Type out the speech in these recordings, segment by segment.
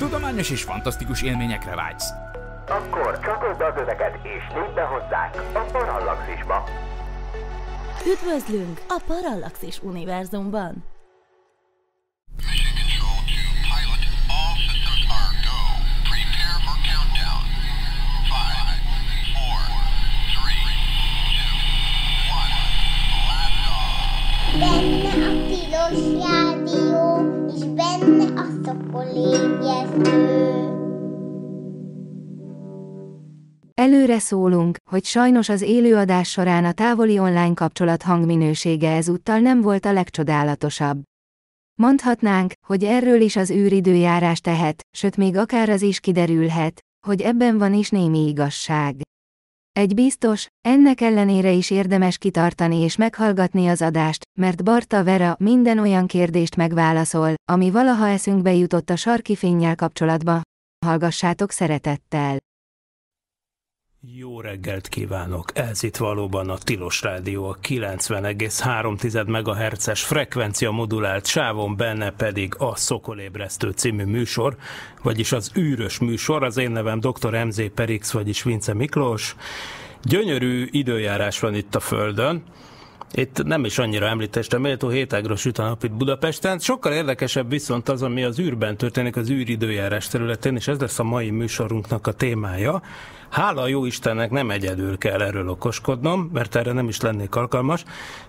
Tudományos és fantasztikus élményekre vágysz. Akkor csatold az öveket és lépj be hozzánk a Parallaxisba. Üdvözlünk a Parallaxis univerzumban! Előre szólunk, hogy sajnos az élőadás során a távoli online kapcsolat hangminősége ezúttal nem volt a legcsodálatosabb. Mondhatnánk, hogy erről is az űridőjárás tehet, sőt még akár az is kiderülhet, hogy ebben van is némi igazság. Egy biztos, ennek ellenére is érdemes kitartani és meghallgatni az adást, mert Barta Vera minden olyan kérdést megválaszol, ami valaha eszünkbe jutott a sarki fényjel kapcsolatba. Hallgassátok szeretettel! Jó reggelt kívánok! Ez itt valóban a Tilos Rádió, a 90,3 MHz-es frekvencia modulált sávon, benne pedig a Szokolébresztő című műsor, vagyis az űrös műsor. Az én nevem dr. MZ Perix, vagyis Vince Miklós. Gyönyörű időjárás van itt a Földön. Itt nem is annyira említésre méltó hétágra süt a nap itt Budapesten. Sokkal érdekesebb viszont az, ami az űrben történik, az űridőjárás területén, és ez lesz a mai műsorunknak a témája. Hála jó Istennek nem egyedül kell erről okoskodnom, mert erre nem is lennék alkalmas,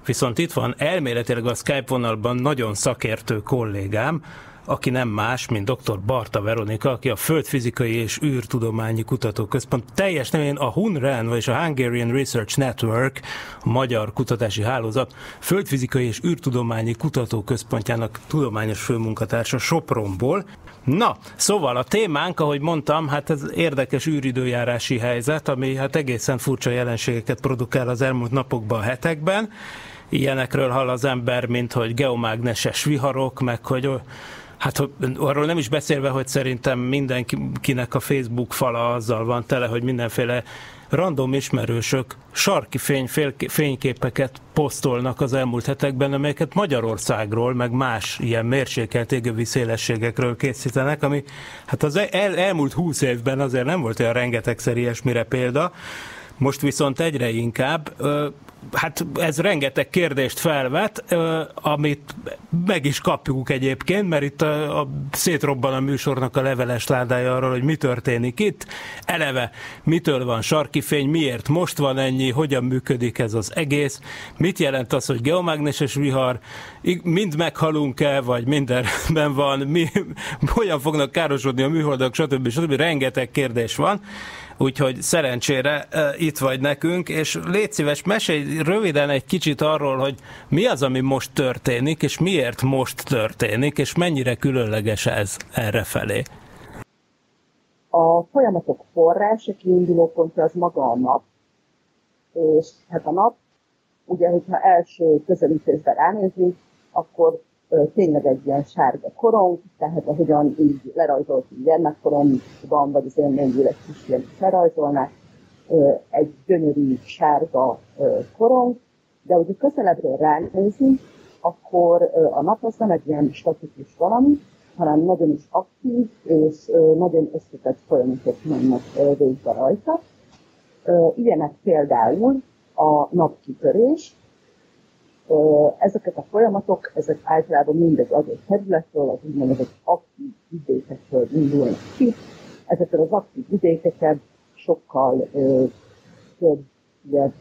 viszont itt van elméletileg a Skype vonalban nagyon szakértő kollégám, aki nem más, mint dr. Barta Veronika, aki a Földfizikai és űrtudományi kutatóközpont teljes nevén a HUNREN, vagyis a Hungarian Research Network, a Magyar Kutatási Hálózat Földfizikai és űrtudományi kutatóközpontjának tudományos főmunkatársa Sopronból. Na, szóval a témánk, ahogy mondtam, hát ez érdekes űridőjárási helyzet, ami hát egészen furcsa jelenségeket produkál az elmúlt napokban, hetekben. Ilyenekről hall az ember, mint hogy geomágneses viharok, meg hogy Hát arról nem is beszélve, hogy szerintem mindenkinek a Facebook fala azzal van tele, hogy mindenféle random ismerősök sarki fény, fényképeket posztolnak az elmúlt hetekben, amelyeket Magyarországról, meg más ilyen mérsékelt égövi szélességekről készítenek, ami hát az el, elmúlt húsz évben azért nem volt olyan rengetegszer ilyesmire példa, most viszont egyre inkább hát ez rengeteg kérdést felvet, amit meg is kapjuk egyébként, mert itt a, a szétrobban a műsornak a leveles ládája arról, hogy mi történik itt. Eleve, mitől van sarki fény, miért most van ennyi, hogyan működik ez az egész, mit jelent az, hogy geomágneses vihar, mind meghalunk-e, vagy mindenben van, mi, hogyan fognak károsodni a műholdak, stb. stb. Rengeteg kérdés van úgyhogy szerencsére itt vagy nekünk, és légy szíves, mesélj röviden egy kicsit arról, hogy mi az, ami most történik, és miért most történik, és mennyire különleges ez erre felé. A folyamatok forrása, kiinduló pontja az maga a nap, és hát a nap, ugye, hogyha első közelítésben ránézünk, akkor tényleg egy ilyen sárga korong, tehát ahogyan így lerajzolt gyermekkoromban, vagy az én egy kisfiam lerajzolnák, egy gyönyörű sárga korong, de hogyha közelebbről ránézünk, akkor a nap az nem egy ilyen statikus valami, hanem nagyon is aktív és nagyon összetett folyamatok mennek végbe rajta. Ilyenek például a napkitörés, ezeket a folyamatok, ezek általában mindegy adott területről, az úgynevezett aktív vidékekről indulnak ki. Ezeket az aktív vidékeket sokkal több ilyen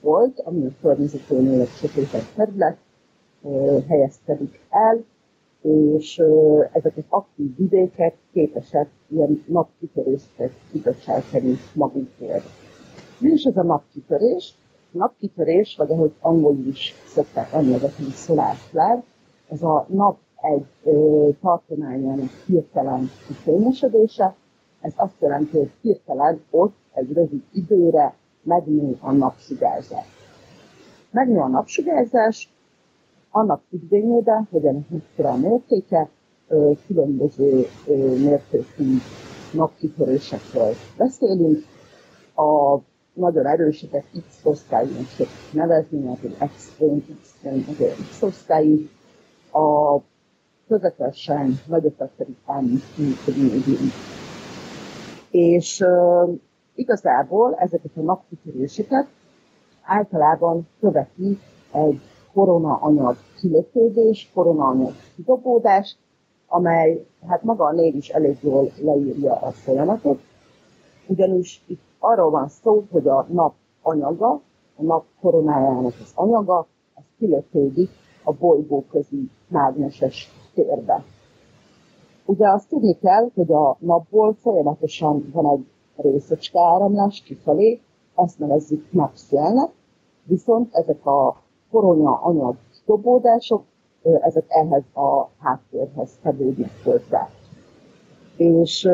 volt, ami a környezeténél egy sötétebb terület, ö, helyezkedik el, és ö, ezek az aktív vidékek képesek ilyen napkitöréseket kibocsájtani magukért. Mi is ez a napkitörés? Napkitörés, vagy ahogy angolul is szokták emlegetni, solar flare, ez a nap egy ö, tartományának hirtelen fényesedése, ez azt jelenti, hogy hirtelen ott egy rövid időre megnő a napsugárzás. Megnő a napsugárzás, annak függvényében, hogy ennek mekkora a mértéke, ö, különböző ö, mértékű napkitörésekről beszélünk. A nagyon erősített X osztályúnak szoktuk nevezni, mert egy extrém X azért X osztályú. A közepesen, nagyokat pedig médium. És uh, igazából ezeket a napkitöréseket általában követi egy koronaanyag kilökődés, koronaanyag kidobódás, amely hát maga a név is elég jól leírja a folyamatot, ugyanis itt arról van szó, hogy a nap anyaga, a nap koronájának az anyaga, az kilökődik a bolygó közi mágneses térbe. Ugye azt tudni kell, hogy a napból folyamatosan van egy részecske áramlás kifelé, ezt nevezzük napszélnek, viszont ezek a koronya anyag dobódások, ezek ehhez a háttérhez fedődnek hozzá. És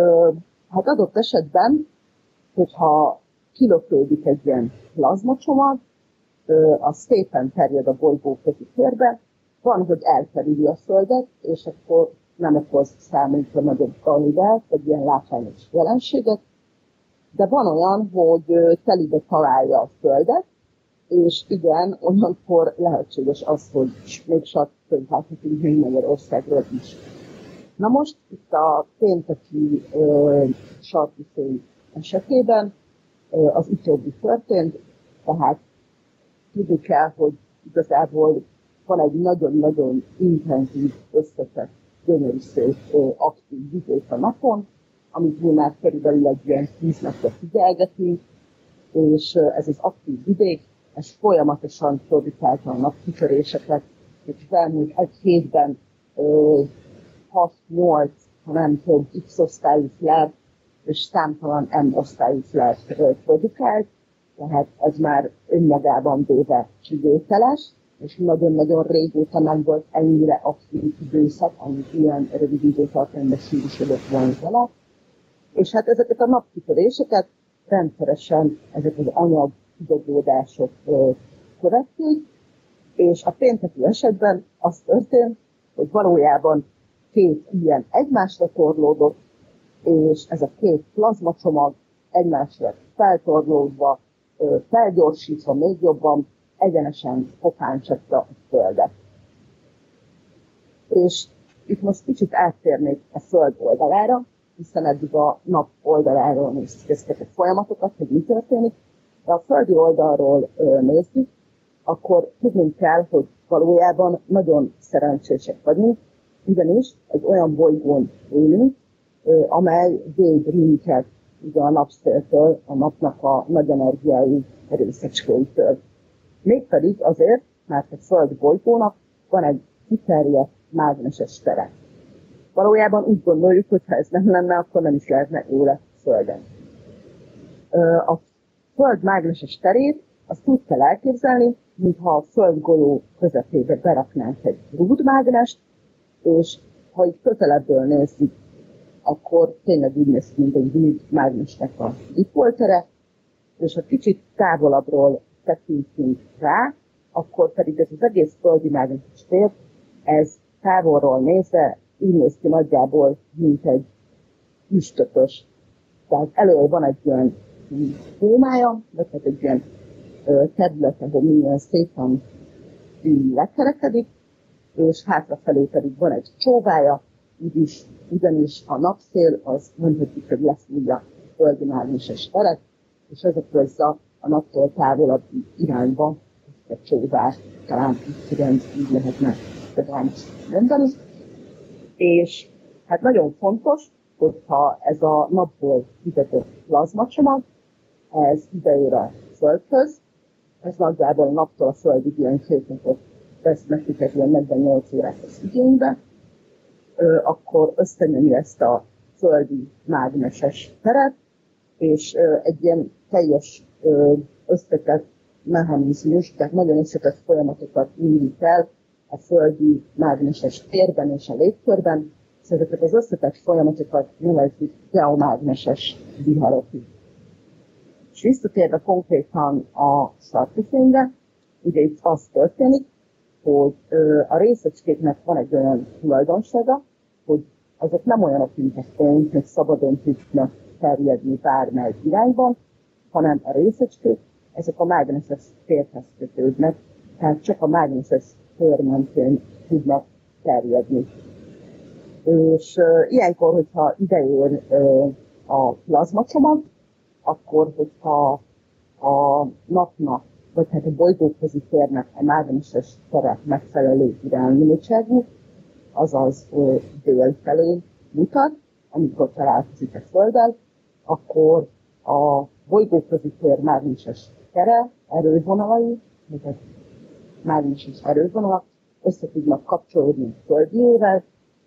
hát adott esetben, hogyha kilökődik egy ilyen plazmacsomag, az szépen terjed a bolygó közi térbe, van, hogy elkerüli a Földet, és akkor nem okoz számunkra nagyobb galidát, vagy ilyen látványos jelenséget, de van olyan, hogy telibe találja a Földet, és igen, olyankor lehetséges az, hogy még stb. láthatunk még Magyarországról is. Na most itt a pénteki sarki esetében az utóbbi történt, tehát tudni kell, hogy igazából van egy nagyon-nagyon intenzív, összetett, gyönyörű szép aktív vidék a napon, amit mi már körülbelül egy ilyen tíz napja figyelgetünk, és ez az aktív vidék, ez folyamatosan produkálta a napkitöréseket, és az egy hétben 6-8, ha nem több X osztályú és számtalan M osztályú flare produkált, tehát ez már önmagában véve kivételes, és nagyon-nagyon régóta nem volt ennyire aktív időszak, amit ilyen rövid időtartamban sűrűsödött volna vele. És hát ezeket a napkitöréseket rendszeresen ezek az anyag kidobódások követték, és a pénteki esetben az történt, hogy valójában két ilyen egymásra torlódott, és ez a két plazmacsomag egymásra feltorlódva, felgyorsítva még jobban, egyenesen kopáncsetta a Földet. És itt most kicsit áttérnék a Föld oldalára, hiszen eddig a nap oldaláról néztük a folyamatokat, hogy mi történik, de a földi oldalról nézzük, akkor tudnunk kell, hogy valójában nagyon szerencsések vagyunk, ugyanis egy olyan bolygón élünk, amely véd minket ugye a napszéltől, a napnak a nagy energiájú erőszecskéitől. Mégpedig azért, mert a Föld bolygónak van egy kiterjedt mágneses tere. Valójában úgy gondoljuk, hogy ha ez nem lenne, akkor nem is lehetne élet Földön. A Föld mágneses terét azt úgy kell elképzelni, mintha a Föld golyó közepébe beraknánk egy rúdmágnest, és ha így közelebből nézzük, akkor tényleg úgy néz ki, mint egy rúd mágnesnek a dipoltere, és ha kicsit távolabbról tekintünk rá, akkor pedig ez az egész földi mágneses tér, ez távolról nézve így néz ki nagyjából, mint egy üstökös. Tehát elől van egy ilyen formája, vagy hát egy ilyen terület, ahol minden szépen lekerekedik, és hátrafelé pedig van egy csóvája, úgyis, ugyanis a napszél az mondhatjuk, hogy leszúrja földi mágneses teret, és ez okozza a naptól távolabb irányba egy csóvát, talán így, így lehetne mondani. És hát nagyon fontos, hogyha ez a napból kitetett plazmacsomag, ez ideér a Földhöz, ez nagyjából a naptól a Földig ilyen két napot vesz nekik egy ilyen 48 órát igénybe, akkor összenyomja ezt a földi mágneses teret, és egy ilyen teljes összetett mechanizmus, tehát nagyon összetett folyamatokat indít el a földi mágneses térben és a légkörben, és ezeket az összetett folyamatokat nevezzük geomágneses viharokig. És visszatérve konkrétan a sarkifényre, ugye itt az történik, hogy a részecskéknek van egy olyan tulajdonsága, hogy ezek nem olyanok, mint a fény, hogy szabadon tudnak terjedni bármely irányban, hanem a részecskék, ezek a mágneses térhez kötődnek, tehát csak a mágneses tér mentén tudnak terjedni. És uh, ilyenkor, hogyha idejön uh, a plazmacsomag, akkor, hogyha a napnak, vagy hát a bolygóközi térnek a mágneses tere megfelelő irányultságú, azaz dél felé mutat, amikor találkozik a Földdel, akkor a bolygóközi tér mágneses tere, erővonalai, tehát mágneses erővonalak össze tudnak kapcsolódni a földjével,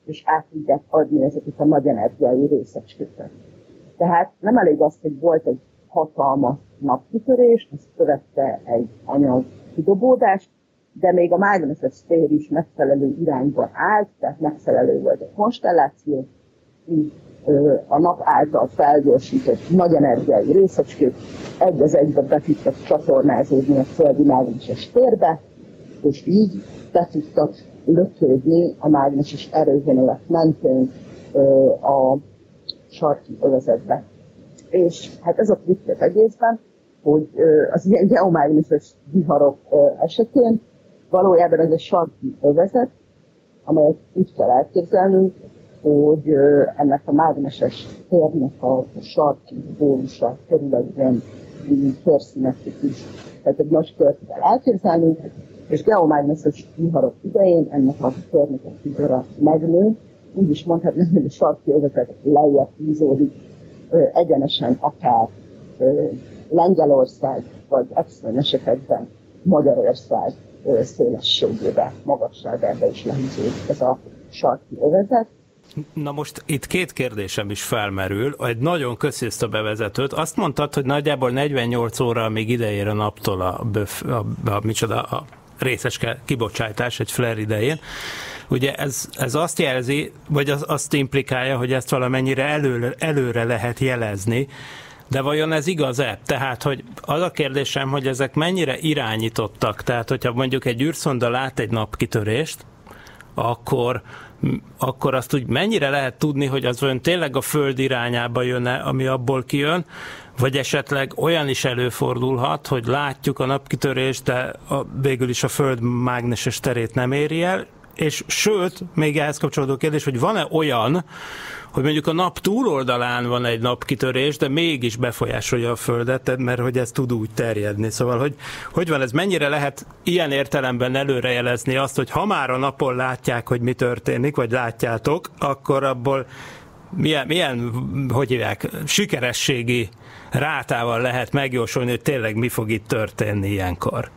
és át tudják adni ezeket a nagy energiai részecskéket. Tehát nem elég az, hogy volt egy hatalmas napkitörés, ezt követte egy anyag kidobódás, de még a mágneses tér is megfelelő irányba állt, tehát megfelelő volt a konstelláció, így a nap által felgyorsított nagy energiai részecskék egy az egybe be tudtak csatornázódni a földi mágneses térbe, és így be tudtak lökődni a mágneses erővonalak mentén a sarki övezetbe. És hát ez a trükk egészben, hogy az ilyen geomágneses viharok esetén valójában ez a sarki övezet, amelyet úgy kell elképzelnünk, hogy ennek a mágneses térnek a sarki bónusa területben is, tehát egy nagy kört kell elképzelni, és geomágneses viharok idején ennek a körnek a figura megnő, úgy is mondhatnám, hogy a sarki övezet lejjebb húzódik egyenesen akár Lengyelország, vagy extrém esetekben Magyarország szélességébe, magasságába is lehúzódik ez a sarki övezet. Na most itt két kérdésem is felmerül. Egy nagyon köszi ezt a bevezetőt. Azt mondtad, hogy nagyjából 48 óra még idejér a naptól a, böf, a, a, micsoda, a részeske kibocsátás egy flare idején. Ugye ez, ez azt jelzi, vagy az, azt implikálja, hogy ezt valamennyire előre, előre lehet jelezni, de vajon ez igaz-e? Tehát, hogy az a kérdésem, hogy ezek mennyire irányítottak? Tehát, hogyha mondjuk egy űrszonda lát egy napkitörést, akkor akkor azt úgy mennyire lehet tudni, hogy az olyan tényleg a föld irányába jönne, ami abból kijön, vagy esetleg olyan is előfordulhat, hogy látjuk a napkitörést, de a, végül is a föld mágneses terét nem éri el, és sőt, még ehhez kapcsolódó kérdés, hogy van-e olyan, hogy mondjuk a nap túloldalán van egy napkitörés, de mégis befolyásolja a Földet, mert hogy ez tud úgy terjedni. Szóval, hogy, hogy van ez, mennyire lehet ilyen értelemben előrejelezni azt, hogy ha már a napon látják, hogy mi történik, vagy látjátok, akkor abból milyen, milyen hogy hívják, sikerességi rátával lehet megjósolni, hogy tényleg mi fog itt történni ilyenkor?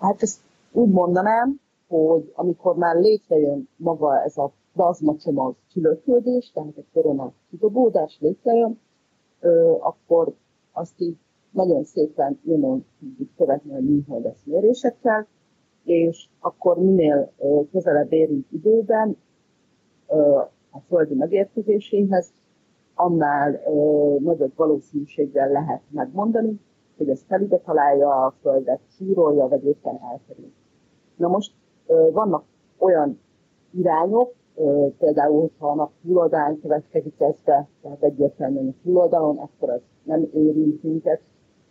Hát ezt úgy mondanám, hogy amikor már létrejön maga ez a plazmacsomag kilöködés, tehát egy korona kidobódás létrejön, akkor azt így nagyon szépen nyomon tudjuk követni a műholdas mérésekkel, és akkor minél közelebb érünk időben a földi megérkezéséhez, annál nagyobb valószínűséggel lehet megmondani, hogy ez felide találja a földet, szúrolja, vagy éppen elkerül. Na most vannak olyan irányok, például, ha a nap túloldalán következik ez tehát egyértelműen a túloldalon, akkor az nem érint minket.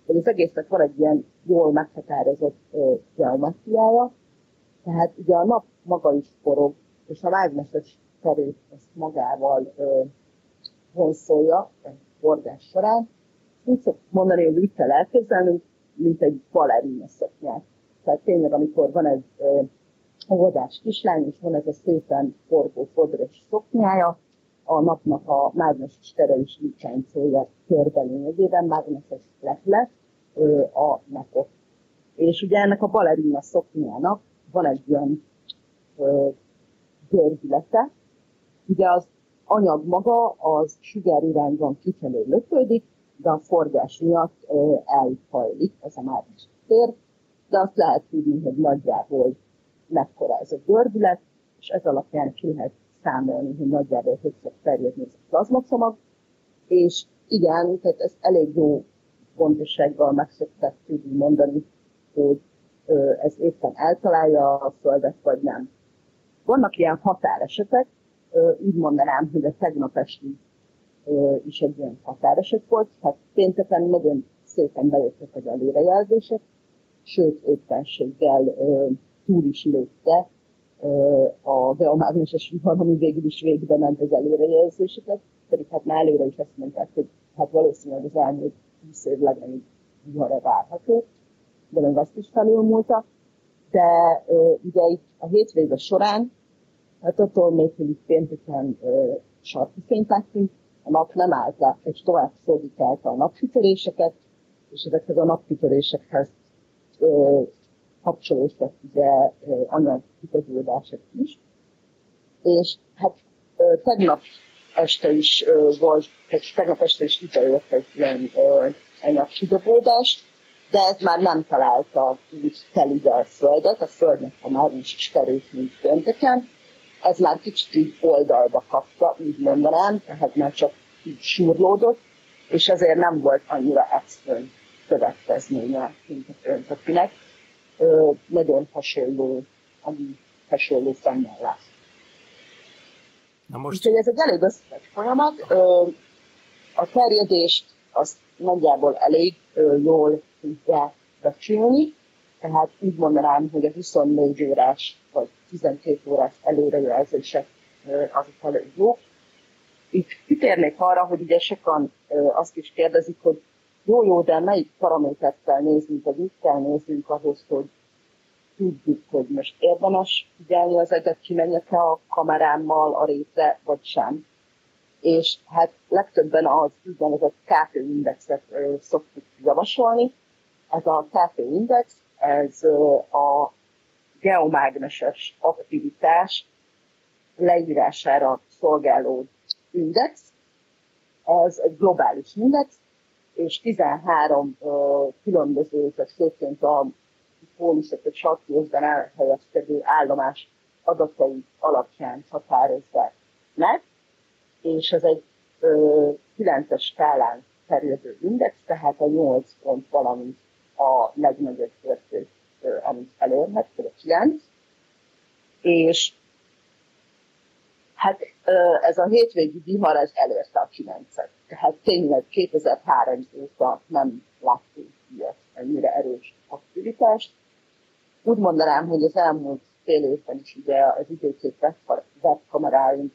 hogy az egésznek van egy ilyen jól meghatározott geometriája, tehát ugye a nap maga is forog, és a mágneses terét ezt magával ö, vonszolja a forgás során. Úgy szoktuk mondani, hogy úgy kell elképzelnünk, mint egy balerina szoknyát. Tehát tényleg, amikor van egy óvodás kislány, és van ez a szépen forgó fodros szoknyája, a napnak a mágneses tere is lítáncolja körbe lényegében, mágneses lehle a napot. És ugye ennek a balerina szoknyának van egy ilyen görbülete, ugye az anyag maga az sugárirányban kifelé löködik, de a forgás miatt elhajlik ez a mágneses tér, de azt lehet tudni, hogy nagyjából mekkora ez a görbület, és ez alapján ki lehet számolni, hogy nagyjából hogy fog terjedni ez a plazmacomag, és igen, tehát ez elég jó pontossággal meg szokták tudni mondani, hogy ez éppen eltalálja a Földet, vagy nem. Vannak ilyen határesetek, úgy mondanám, hogy a tegnap esti is egy ilyen határeset volt, hát pénteken nagyon szépen bejöttek az előrejelzések, sőt éppenséggel túl is lőtte a geomágneses vihar, ami végül is végbe ment az előrejelzéseket, pedig hát már előre is azt mondták, hogy hát valószínűleg az elmúlt 20 év legnagyobb vihara várható, de még azt is felülmúlta. De ugye itt a hétvége során, hát attól még, hogy itt pénteken sarki fényt láttunk, a nap nem állt le, és tovább szordítálta a napfűtöréseket, és ezekhez a napfűtörésekhez kapcsolódtak ugye anyagkitevődások is. És hát tegnap este is volt, tehát tegnap este is idejött egy ilyen anyagkidobódás, de ez már nem találta úgy fel ide a Földet, a Földnek a már is is került, mint fönteken. Ez már kicsit így oldalba kapta, úgy mondanám, tehát már csak így súrlódott, és ezért nem volt annyira extrém következménye, a föntökinek nagyon hasonló, ami hasonló lesz. Na most... Úgyhogy ez egy elég összetett folyamat. A terjedést azt nagyjából elég jól tudja becsülni, tehát úgy mondanám, hogy a 24 órás vagy 12 órás előrejelzések azok elég jók. Itt kitérnék arra, hogy ugye sokan azt is kérdezik, hogy jó, jó, de melyik paramétert kell néznünk, vagy mit kell néznünk ahhoz, hogy tudjuk, hogy most érdemes figyelni az eget, kimenjek-e a kamerámmal a rétre, vagy sem. És hát legtöbben az úgynevezett KP indexet ö, szoktuk javasolni. Ez a KP index, ez ö, a geomágneses aktivitás leírására szolgáló index. Ez egy globális index, és 13 ö, különböző, tehát főként a pólusok vagy sarkjózban elhelyezkedő állomás adatai alapján határozzák meg, és ez egy ö, 9-es skálán terjedő index, tehát a 8 pont valami a legnagyobb érték, amit elérhet, a 9. És hát ez a hétvégi vihar, ez elérte a 9-et. Tehát tényleg 2003 óta nem láttunk ilyet, ennyire erős aktivitást. Úgy mondanám, hogy az elmúlt fél évben is ugye az időkép webkameráink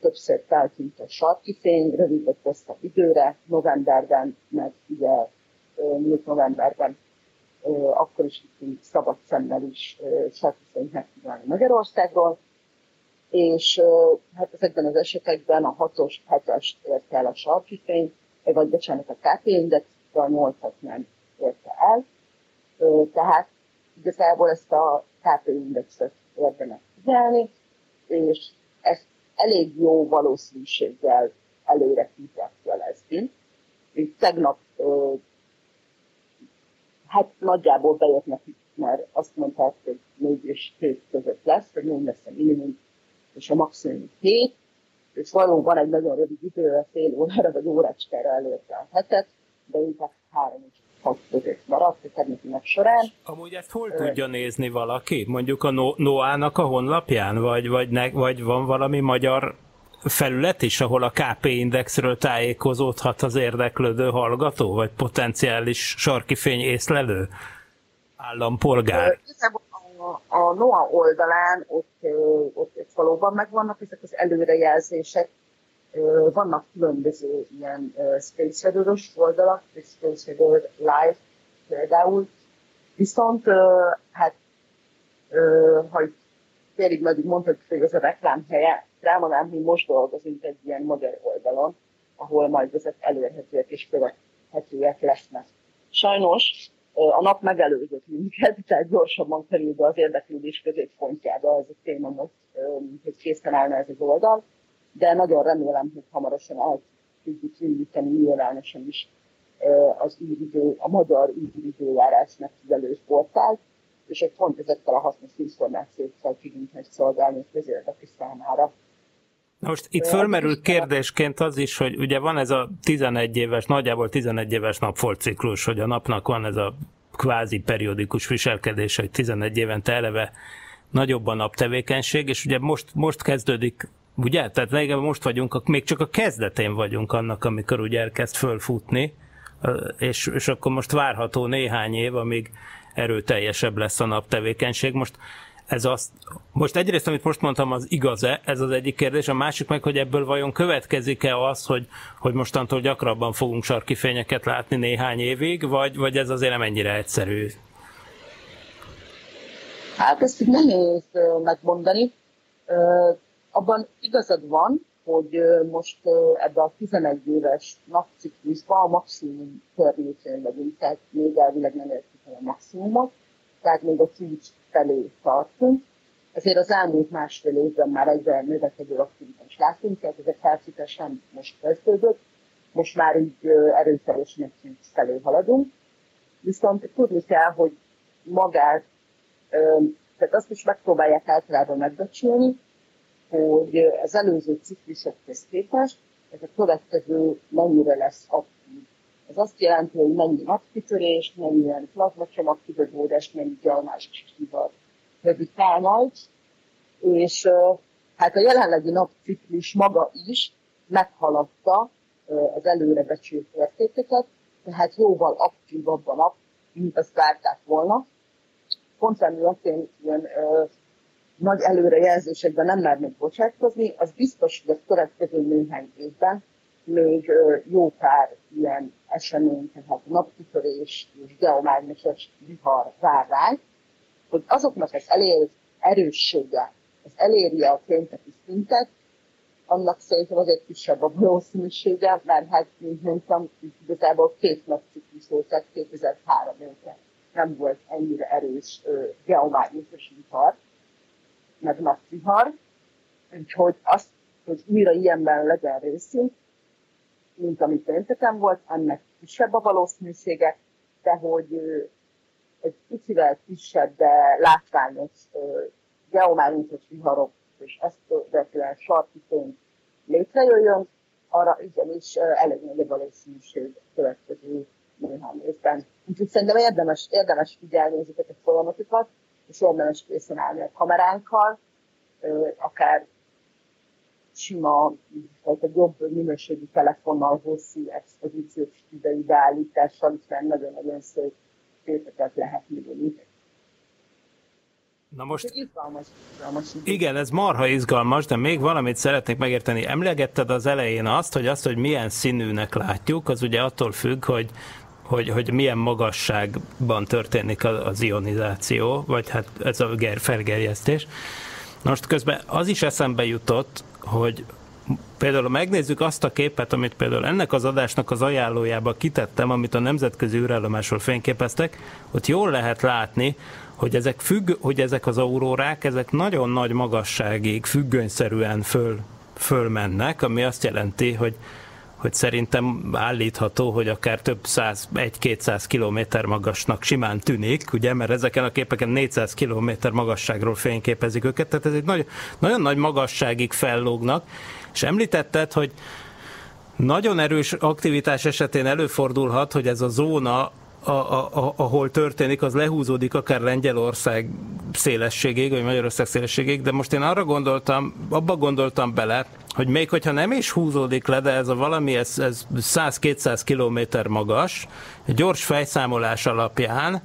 többször feltűnt a sarki fény, rövid vagy hosszabb időre, novemberben, meg ugye múlt novemberben akkor is tudtunk szabad szemmel is sarki megfigyelni Magyarországról, és hát ezekben az esetekben a 6-os, 7-es ért el a sarki fény, vagy bocsánat, a KP index, a 8-at nem érte el. Tehát igazából ezt a KP indexet érdemes figyelni, és ezt elég jó valószínűséggel előre tudják jelezni. Én tegnap hát nagyjából bejött nekik, mert azt mondták, hogy négy és hét között lesz, hogy négy lesz a minimum, és a maximum hét, és valóban egy nagyon rövid időre, fél órára vagy órácskára előtte a hetet, de inkább három hat között maradt a terméki során. Amúgy ezt hol tudja nézni valaki? Mondjuk a Noának a honlapján, vagy, vagy, ne, vagy van valami magyar felület is, ahol a KP indexről tájékozódhat az érdeklődő hallgató, vagy potenciális sarki fény észlelő állampolgár? A, a NOA oldalán ott, ott, ott valóban megvannak ezek az előrejelzések, vannak különböző ilyen Space radar oldalak, Space Radar Live például, viszont hát ha félig meddig mondhatjuk, hogy ez a reklám helye, rámonám, hogy most dolgozunk egy ilyen magyar oldalon, ahol majd ezek elérhetőek és követhetőek lesznek. Sajnos a nap megelőzött minket, tehát gyorsabban kerül be az érdeklődés középpontjába ez a téma most, hogy készen állna ez az oldal de nagyon remélem, hogy hamarosan el tudjuk indítani nyilvánosan is az űridő, a magyar űridőjárás megfigyelő portált, és egy pont ezekkel a hasznos információkkal tudunk meg szolgálni a közérdekű számára. Na most itt fölmerül kérdésként az is, hogy ugye van ez a 11 éves, nagyjából 11 éves napfolciklus, hogy a napnak van ez a kvázi periódikus viselkedés, hogy 11 évente eleve nagyobb a naptevékenység, és ugye most, most kezdődik Ugye? Tehát legalább most vagyunk, még csak a kezdetén vagyunk annak, amikor ugye elkezd fölfutni, és, és akkor most várható néhány év, amíg erőteljesebb lesz a naptevékenység. Most ez azt, most egyrészt, amit most mondtam, az igaz-e, ez az egyik kérdés, a másik meg, hogy ebből vajon következik-e az, hogy, hogy mostantól gyakrabban fogunk sarki fényeket látni néhány évig, vagy, vagy ez azért nem ennyire egyszerű? Hát ezt így nehéz megmondani. Abban igazad van, hogy most ebbe a 11 éves napciklusban a maximum környékén vagyunk, tehát még elvileg nem értük el a maximumot, tehát még a csúcs felé tartunk. Ezért az elmúlt másfél évben már egyre növekedő aktivitás látunk, tehát ez a felszítes nem most kezdődött, most már így erőteljesen csúcs felé haladunk. Viszont tudni kell, hogy magát, tehát azt is megpróbálják általában megbecsülni, hogy az előző ciklusokhoz képest ez a következő mennyire lesz aktív. Ez azt jelenti, hogy mennyi napkitörés, mennyi plazmacsomag kidobódás, mennyi gyalmás kivar rövidál majd, és hát a jelenlegi napciklus maga is meghaladta az előre becsült értékeket, tehát jóval aktívabb a nap, mint azt várták volna. Pont emiatt én ilyen nagy előrejelzésekben nem mernék bocsátkozni, az biztos, hogy a következő néhány évben még jó pár ilyen esemény, tehát napkitörés és geomágneses vihar vár ránk, hogy azoknak az elér, erőssége, az eléri a pénteki szintet, annak szerintem az egy kisebb a valószínűsége, mert hát, mint mondtam, igazából két napciklus volt, tehát 2003 óta nem volt ennyire erős geomágneses vihar meg napvihar, úgyhogy azt, hogy újra ilyenben legyen részünk, mint amit pénteken volt, ennek kisebb a valószínűsége, de hogy egy picivel kisebb, de látványos geomágneses viharok, és ezt követően sarki fény létrejöjjön, arra igenis elég nagy a valószínűség következő néhány évben. Úgyhogy szerintem érdemes, érdemes figyelni ezeket a folyamatokat, és érdemes készen állni a kameránkkal, akár sima, vagy egy jobb minőségű telefonnal hosszú expozíciós idei beállítással, hiszen nagyon-nagyon szép képeket lehet mérni. Na most, izgalmas, izgalmas igen, ez marha izgalmas, de még valamit szeretnék megérteni. Emlegetted az elején azt, hogy azt, hogy milyen színűnek látjuk, az ugye attól függ, hogy hogy, hogy milyen magasságban történik az ionizáció, vagy hát ez a felgerjesztés. Most közben az is eszembe jutott, hogy például megnézzük azt a képet, amit például ennek az adásnak az ajánlójába kitettem, amit a nemzetközi űrállomásról fényképeztek, ott jól lehet látni, hogy ezek, függ, hogy ezek az aurórák, ezek nagyon nagy magasságig függönyszerűen föl, fölmennek, ami azt jelenti, hogy hogy szerintem állítható, hogy akár több száz, egy-kétszáz kilométer magasnak simán tűnik, ugye, mert ezeken a képeken 400 kilométer magasságról fényképezik őket, tehát ez egy nagy, nagyon nagy magasságig fellógnak, és említetted, hogy nagyon erős aktivitás esetén előfordulhat, hogy ez a zóna a, a, ahol történik, az lehúzódik akár Lengyelország szélességig, vagy Magyarország szélességig, de most én arra gondoltam, abba gondoltam bele, hogy még hogyha nem is húzódik le, de ez a valami, ez, ez 100-200 kilométer magas, gyors fejszámolás alapján,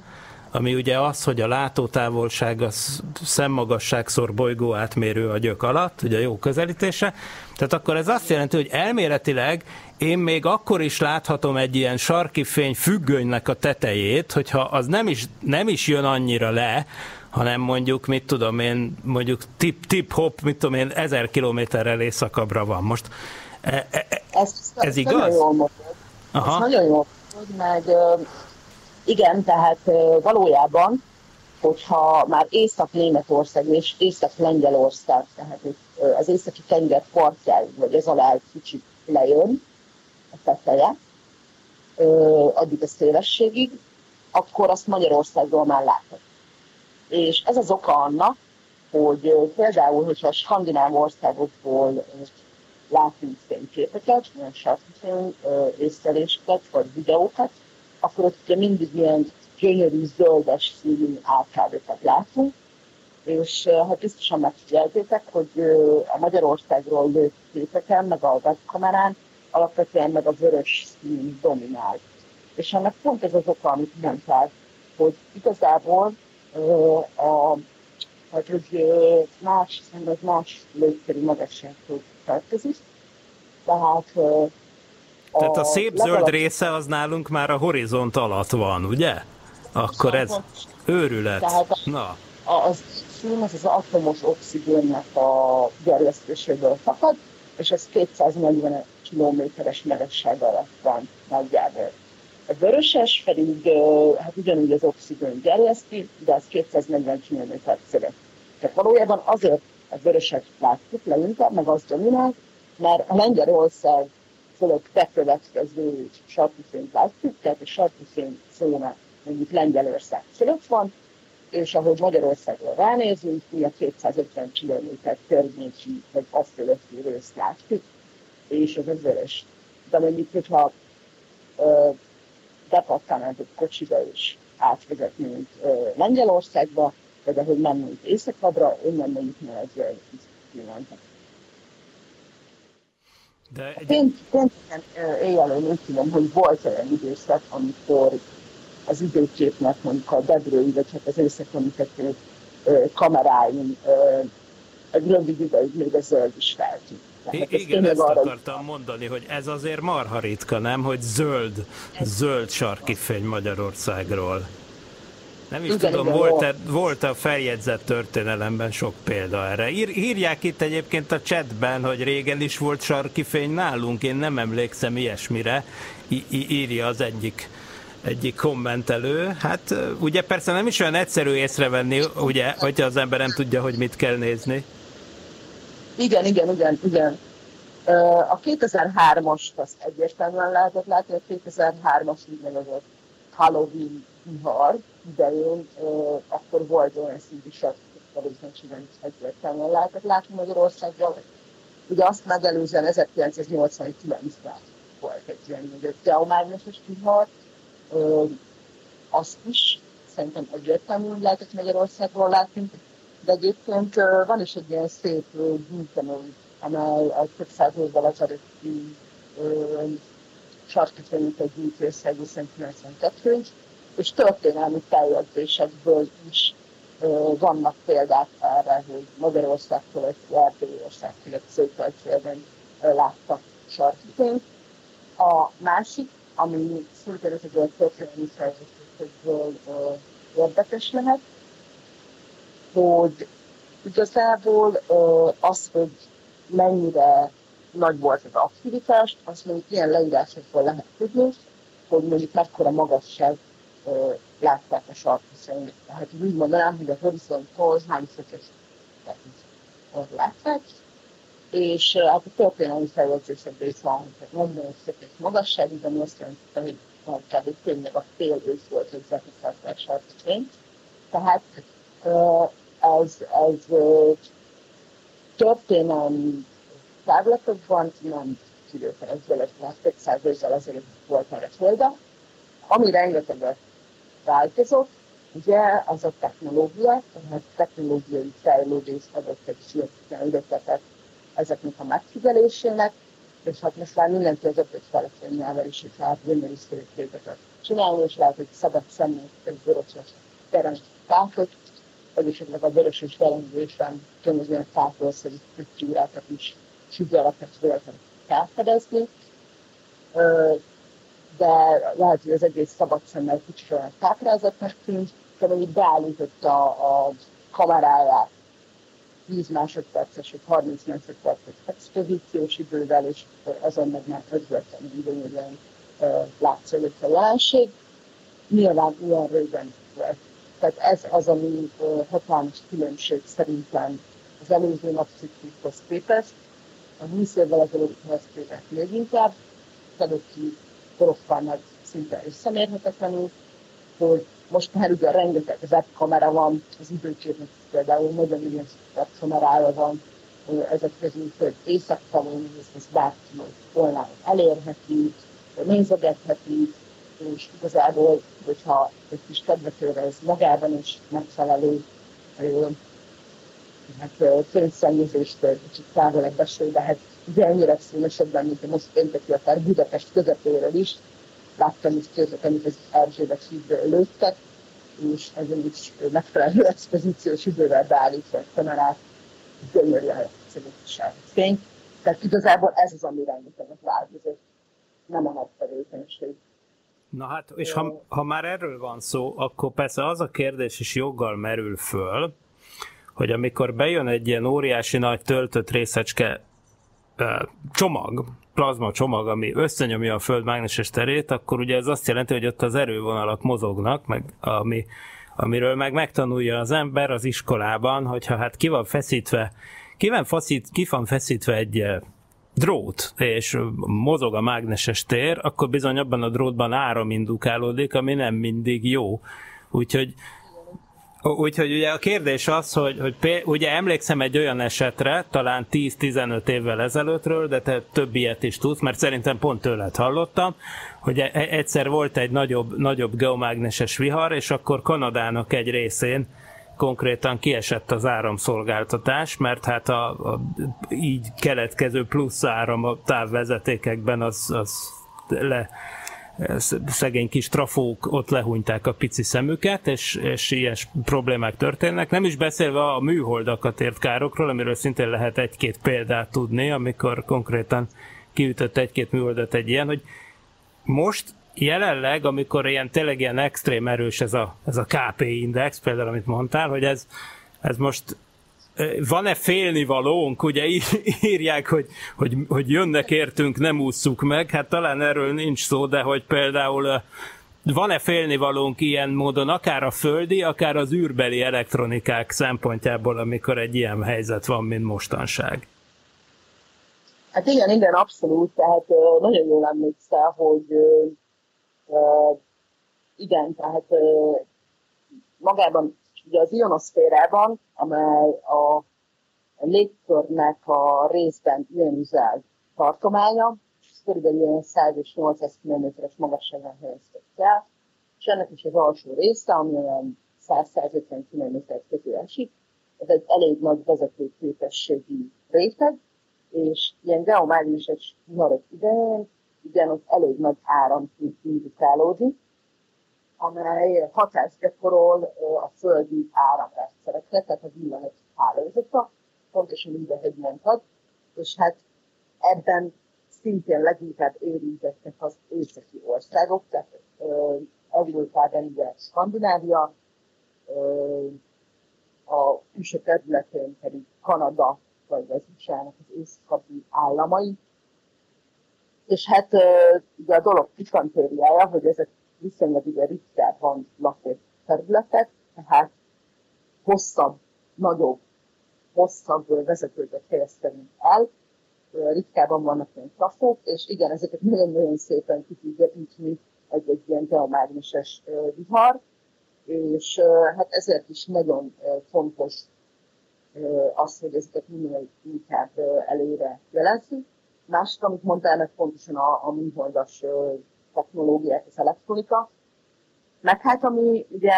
ami ugye az, hogy a látótávolság az szemmagasságszor bolygó átmérő a gyök alatt, ugye jó közelítése, tehát akkor ez azt jelenti, hogy elméletileg én még akkor is láthatom egy ilyen sarki fény függönynek a tetejét, hogyha az nem is, nem is jön annyira le, hanem mondjuk, mit tudom én, mondjuk tip-tip-hop, mit tudom én, ezer kilométerrel északabbra van. Most e, e, e, ez, ez igaz? Nagyon jól mondod. Aha. Ez nagyon jól mondod, meg igen, tehát valójában, hogyha már Észak-Németország és Észak-Lengyelország, tehát az északi tenger partjáig, vagy ez alá egy kicsit lejön teteje, addig a szélességig, akkor azt Magyarországról már látod. És ez az oka annak, hogy például, hogyha a skandináv országokból látunk fényképeket, olyan sarkifény észleléseket, vagy videókat, akkor ott ugye mindig ilyen gyönyörű zöldes színű árkádokat látunk, és hát biztosan megfigyeltétek, hogy a Magyarországról lőtt képeken, meg a webkamerán alapvetően meg a vörös szín dominál. És ennek pont ez az oka, amit mondtál, hogy igazából a, Tehát, hogy ö, más, szerintem más légköri magassághoz tartozik. Tehát ö, Tehát a szép zöld legalább- része az nálunk már a horizont alatt van, ugye? Akkor ez őrület. Tehát a- Na, a- az szín az az atomos oxigénnek a gerjesztéséből fakad, és ez 240 kilométeres magasság alatt van nagyjából. A vöröses pedig hát ugyanúgy az oxigén gerjeszti, de az 240 km fölött. Tehát valójában azért a vöröset látjuk leginkább, meg az dominál, mert a Lengyelország fölött bekövetkező sarkufényt látjuk, tehát a sarkufény zóna mondjuk Lengyelország fölött van, és ahogy Magyarországról ránézünk, mi a 250 km környéki, vagy azt fölötti részt látjuk, és ez a vörös. De mondjuk, hogyha ö, bepattanánk egy kocsiba és átvezetnénk ö, Lengyelországba, vagy ahogy mennénk északabbra, onnan mondjuk ne zöld pillanat. de egy, Pént, pénteken ö, éjjel én úgy tudom, hogy volt olyan időszak, amikor az időképnek mondjuk a Debrői, vagy hát az éjszakomitető kameráin ö, egy rövid ideig még a zöld is feltűnt. I- igen, ezt arra akartam mondani, hogy ez azért marha ritka, nem? Hogy zöld, zöld sarki fény Magyarországról. Nem is Igen, tudom, igen, volt, volt. volt a feljegyzett történelemben sok példa erre. Ír, írják itt egyébként a chatben, hogy régen is volt sarki fény nálunk, én nem emlékszem ilyesmire, I- írja az egyik egyik kommentelő. Hát ugye persze nem is olyan egyszerű észrevenni, ugye, hogyha az ember nem tudja, hogy mit kell nézni. Igen, igen, igen, igen. A 2003-ast azt egyértelműen lehetett látni, a 2003-as úgynevezett Halloween vihar idején, akkor volt olyan szintű tevékenységen egyértelműen lehetett látni Magyarországban. Ugye azt megelőzően 1989-ben volt egy ilyen geomágneses vihar, azt is szerintem egyértelműen lehetett Magyarországról látni, de egyébként van is egy ilyen szép gyűjtemény, amely egy több száz évvel ezelőtti sarkifejűt gyűjtőszer egészen 92 és történelmi feljegyzésekből is vannak példák erre, hogy Magyarország fölött, Erdélyország fölött, Székelyföldön láttak sarkifényt. A másik, ami szintén ezekből a történelmi fejlesztésekből ö, érdekes lehet, hogy igazából az, hogy mennyire nagy volt az aktivitás, azt mondjuk ilyen leírásokból lehet tudni, hogy mondjuk mekkora magasság látták a sarkviszonyok. Tehát úgy mondanám, hogy a horizonttól hány szökes látták, és hát a történelmi fejlesztésekből is van, tehát nagyon szökes magasság, de azt jelenti, hogy kb. tényleg a fél ősz volt, hogy zeteszállt sarkviszony. Tehát ez, ez történelmi távlatokban nem kilőfelezve, tehát 500 évvel ezelőtt volt erre példa. Ami rengeteget változott, ugye az a technológia, tehát technológiai fejlődés adott egy sürgetlen üretetet ezeknek a megfigyelésének, és hát most már mindenki az ötöt telefonjával is, hogy hát gyönyörű képeket csinálni, és lehet, hogy szabad szemnél egy vöröses terem tápot, esetleg a vörös és verengésben különböző tápolszerű struktúrákat is sügyeleket véltem felfedezni, de lehet, hogy az egész szabad szemmel kicsit olyan táprázatnak tűnt, de mondjuk beállította a kameráját 10 másodperces, vagy 30 másodperces expozíciós idővel, és azon meg már közvetlenül időműben látszódott a jelenség. Nyilván ilyen volt. Tehát ez az, ami hatalmas különbség szerintem az előző napciklushoz képest. A 20 évvel ezelőttihez képest még inkább, az előtti meg szinte összemérhetetlenül, hogy most már ugye rengeteg webkamera van, az időképnek például nagyon millió webkamerája van, ezek közül, hogy éjszaktalon, ezt bárki online elérheti, nézegetheti, és igazából, hogyha egy kis kedvetőre ez magában is megfelelő, hát ö, fényszennyezéstől kicsit de hát ugye ennyire színesebben, mint most pénteki akár Budapest közepéről is, láttam is képet, amit az Erzsébet hídről lőttek, és ezen is megfelelő expozíciós idővel beállítva a kamerát, gyönyörű a fény. Tehát igazából ez az, ami rengeteget változott, nem a naptevékenység. Na hát, és ha, ha már erről van szó, akkor persze az a kérdés is joggal merül föl, hogy amikor bejön egy ilyen óriási nagy töltött részecske csomag, plazma csomag, ami összenyomja a Föld mágneses terét, akkor ugye ez azt jelenti, hogy ott az erővonalak mozognak, meg ami, amiről meg megtanulja az ember az iskolában, hogyha hát ki van feszítve, ki van, faszít, ki van feszítve egy drót, és mozog a mágneses tér, akkor bizony abban a drótban áram indukálódik, ami nem mindig jó. Úgyhogy Úgyhogy ugye a kérdés az, hogy, hogy pé- ugye emlékszem egy olyan esetre, talán 10-15 évvel ezelőttről, de te több ilyet is tudsz, mert szerintem pont tőled hallottam, hogy e- egyszer volt egy nagyobb, nagyobb geomágneses vihar, és akkor Kanadának egy részén konkrétan kiesett az áramszolgáltatás, mert hát a, a így keletkező plusz áram a távvezetékekben az, az le, szegény kis trafók ott lehúnyták a pici szemüket, és, és ilyes problémák történnek. Nem is beszélve a műholdakat ért károkról, amiről szintén lehet egy-két példát tudni, amikor konkrétan kiütött egy-két műholdat egy ilyen, hogy most jelenleg, amikor ilyen tényleg ilyen extrém erős ez a, ez a KP index, például amit mondtál, hogy ez, ez most van-e félnivalónk, ugye írják, hogy, hogy, hogy jönnek értünk, nem ússzuk meg, hát talán erről nincs szó, de hogy például van-e félnivalónk ilyen módon, akár a földi, akár az űrbeli elektronikák szempontjából, amikor egy ilyen helyzet van, mint mostanság? Hát igen, igen, abszolút. Tehát nagyon jól emlékszel, hogy igen, tehát magában ugye az ionoszférában, amely a légkörnek a részben ionizál tartománya, körülbelül ilyen 100 és 800 km-es magasságon helyezkedik el, és ennek is az alsó része, ami olyan 100-150 km közül esik, ez egy elég nagy vezető képességi réteg, és ilyen geomágneses viharok idején igen, elég nagy áram indikálódik, amely hatást gyakorol a földi áramrendszerekre, tehát a villanyos hálózata, pontosan így, ahogy mondtad, és hát ebben szintén leginkább érintettek az északi országok, tehát Európában ugye Skandinávia, a külső területén pedig Kanada, vagy az usa az északi államai. És hát ugye a dolog pikantériája, hogy ezek viszonylag ugye ritkábban lakott területek, tehát hosszabb, nagyobb, hosszabb vezetőket helyeztünk el, ritkában vannak ilyen trafok, és igen, ezeket nagyon-nagyon szépen ki tudja ütni egy-egy ilyen geomágneses vihar, és hát ezért is nagyon fontos az, hogy ezeket minél inkább előre jelezzük. Másik, amit mondtál, meg pontosan a, a műholdas technológiák, az elektronika. Meg hát, ami ugye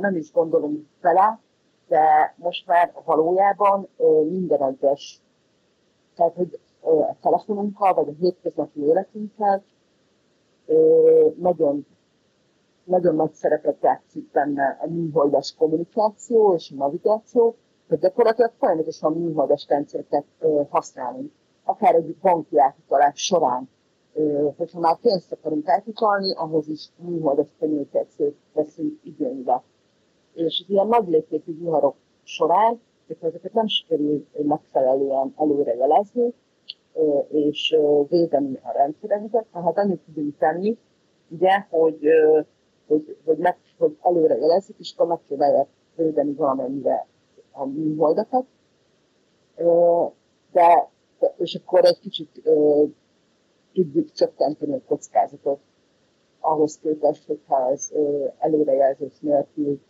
nem is gondolunk vele, de most már valójában minden egyes, tehát hogy a telefonunkkal, vagy a hétköznapi életünkkel nagyon, nagyon nagy szerepet játszik benne a műholdas kommunikáció és a navigáció, hogy gyakorlatilag folyamatosan műholdas rendszereket használunk. Akár egy banki átutalás során hogyha már pénzt akarunk átutalni, ahhoz is műholdas kommunikációt veszünk igénybe. És az ilyen nagy léptékű viharok során, hogyha ezeket nem sikerül megfelelően előrejelezni, és védeni a rendszereket, tehát annyit tudunk tenni, ugye, hogy, hogy, hogy, meg, hogy előre és akkor megpróbálják védeni valamennyire a műholdakat. De, és akkor egy kicsit tudjuk csökkenteni a kockázatot ahhoz képest, hogyha ez előrejelzés nélkül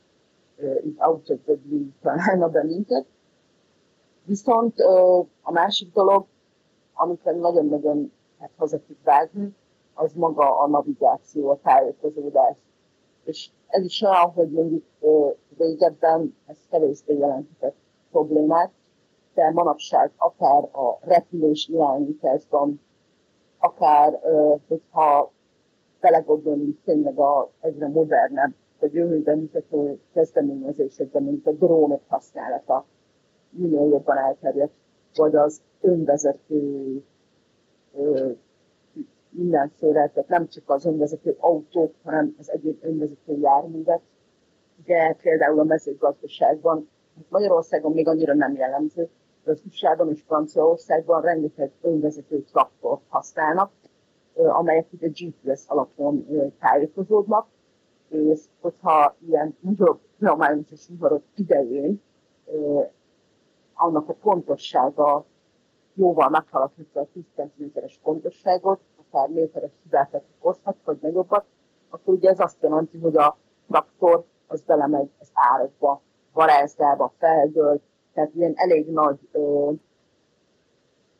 itt blue találna be. Viszont a másik dolog, amikre nagyon-nagyon hát, haza tud vágni, az maga a navigáció, a tájékozódás. És ez is olyan, hogy mondjuk régebben ez kevésbé jelentett problémát, de manapság akár a repülés irányításban akár hogyha belegondolunk tényleg a egyre modernebb a jövőben mutató kezdeményezésekben, mint a drónok használata minél jobban elterjedt, vagy az önvezető mindenféle, tehát nem csak az önvezető autók, hanem az egyéb önvezető járművek. Ugye például a mezőgazdaságban, Magyarországon még annyira nem jellemző, usa és Franciaországban rengeteg önvezető traktort használnak, amelyek ugye GPS alapon tájékozódnak, és hogyha ilyen nagyobb pneumatikus viharok idején annak a pontossága jóval meghaladhatja a 10 cm-es pontosságot, akár méteres hibákat okozhat, vagy nagyobbat, akkor ugye ez azt jelenti, hogy a traktor az belemegy az árokba, varázdába, feldől, tehát ilyen elég nagy ö,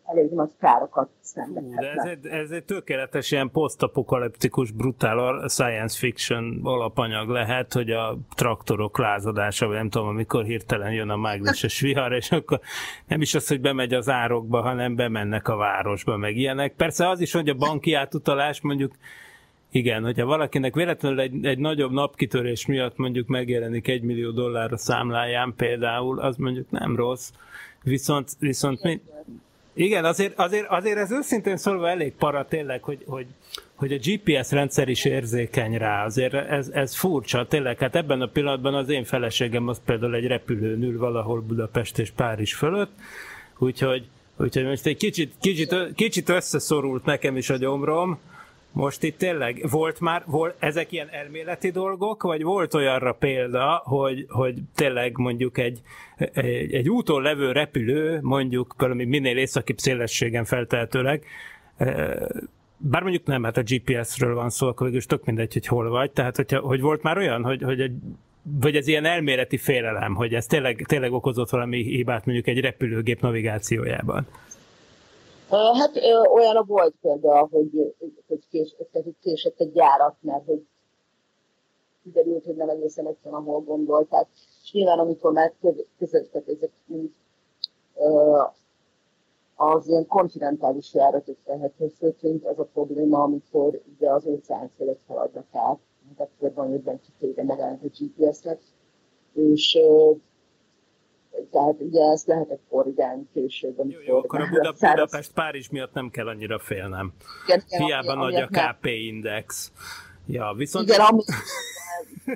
elég nagy károkat szenvedhetnek. Ez egy, ez egy tökéletes ilyen posztapokaliptikus, brutál science fiction alapanyag lehet, hogy a traktorok lázadása, vagy nem tudom, amikor hirtelen jön a mágneses vihar, és akkor nem is az, hogy bemegy az árokba, hanem bemennek a városba, meg ilyenek. Persze az is, hogy a banki átutalás mondjuk igen, hogyha valakinek véletlenül egy, egy nagyobb napkitörés miatt mondjuk megjelenik egy millió dollár a számláján például, az mondjuk nem rossz. Viszont, viszont mi, igen, azért, azért, azért ez őszintén szólva elég para tényleg, hogy, hogy, hogy a GPS rendszer is érzékeny rá, azért ez, ez furcsa, tényleg, hát ebben a pillanatban az én feleségem az például egy repülőn ül valahol Budapest és Párizs fölött, úgyhogy, úgyhogy most egy kicsit, kicsit, kicsit összeszorult nekem is a gyomrom, most itt tényleg volt már, volt, ezek ilyen elméleti dolgok, vagy volt olyanra példa, hogy, hogy tényleg mondjuk egy, egy, egy úton levő repülő, mondjuk valami minél északibb szélességen feltehetőleg, bár mondjuk nem, hát a GPS-ről van szó, akkor végül tök mindegy, hogy hol vagy, tehát hogyha, hogy volt már olyan, hogy, hogy egy, vagy ez ilyen elméleti félelem, hogy ez tényleg, tényleg okozott valami hibát mondjuk egy repülőgép navigációjában. Hát olyan volt például, hogy, hogy, kés, hogy késett egy gyárat, mert hogy kiderült, hogy nem egészen van, ahol gondolták. És nyilván, amikor már közöttek ezek mind az ilyen kontinentális járatok tehető, főként az a probléma, amikor ugye az óceán fölött haladnak át, akkor van jobban kitéve magának a GPS-nek, és tehát ugye ezt lehetett korrigálni később. Jó, jó, akkor a Buda, Budapest Párizs miatt nem kell annyira félnem. Igen, Hiába ami, nagy a KP index. Ja, viszont... Igen, ami,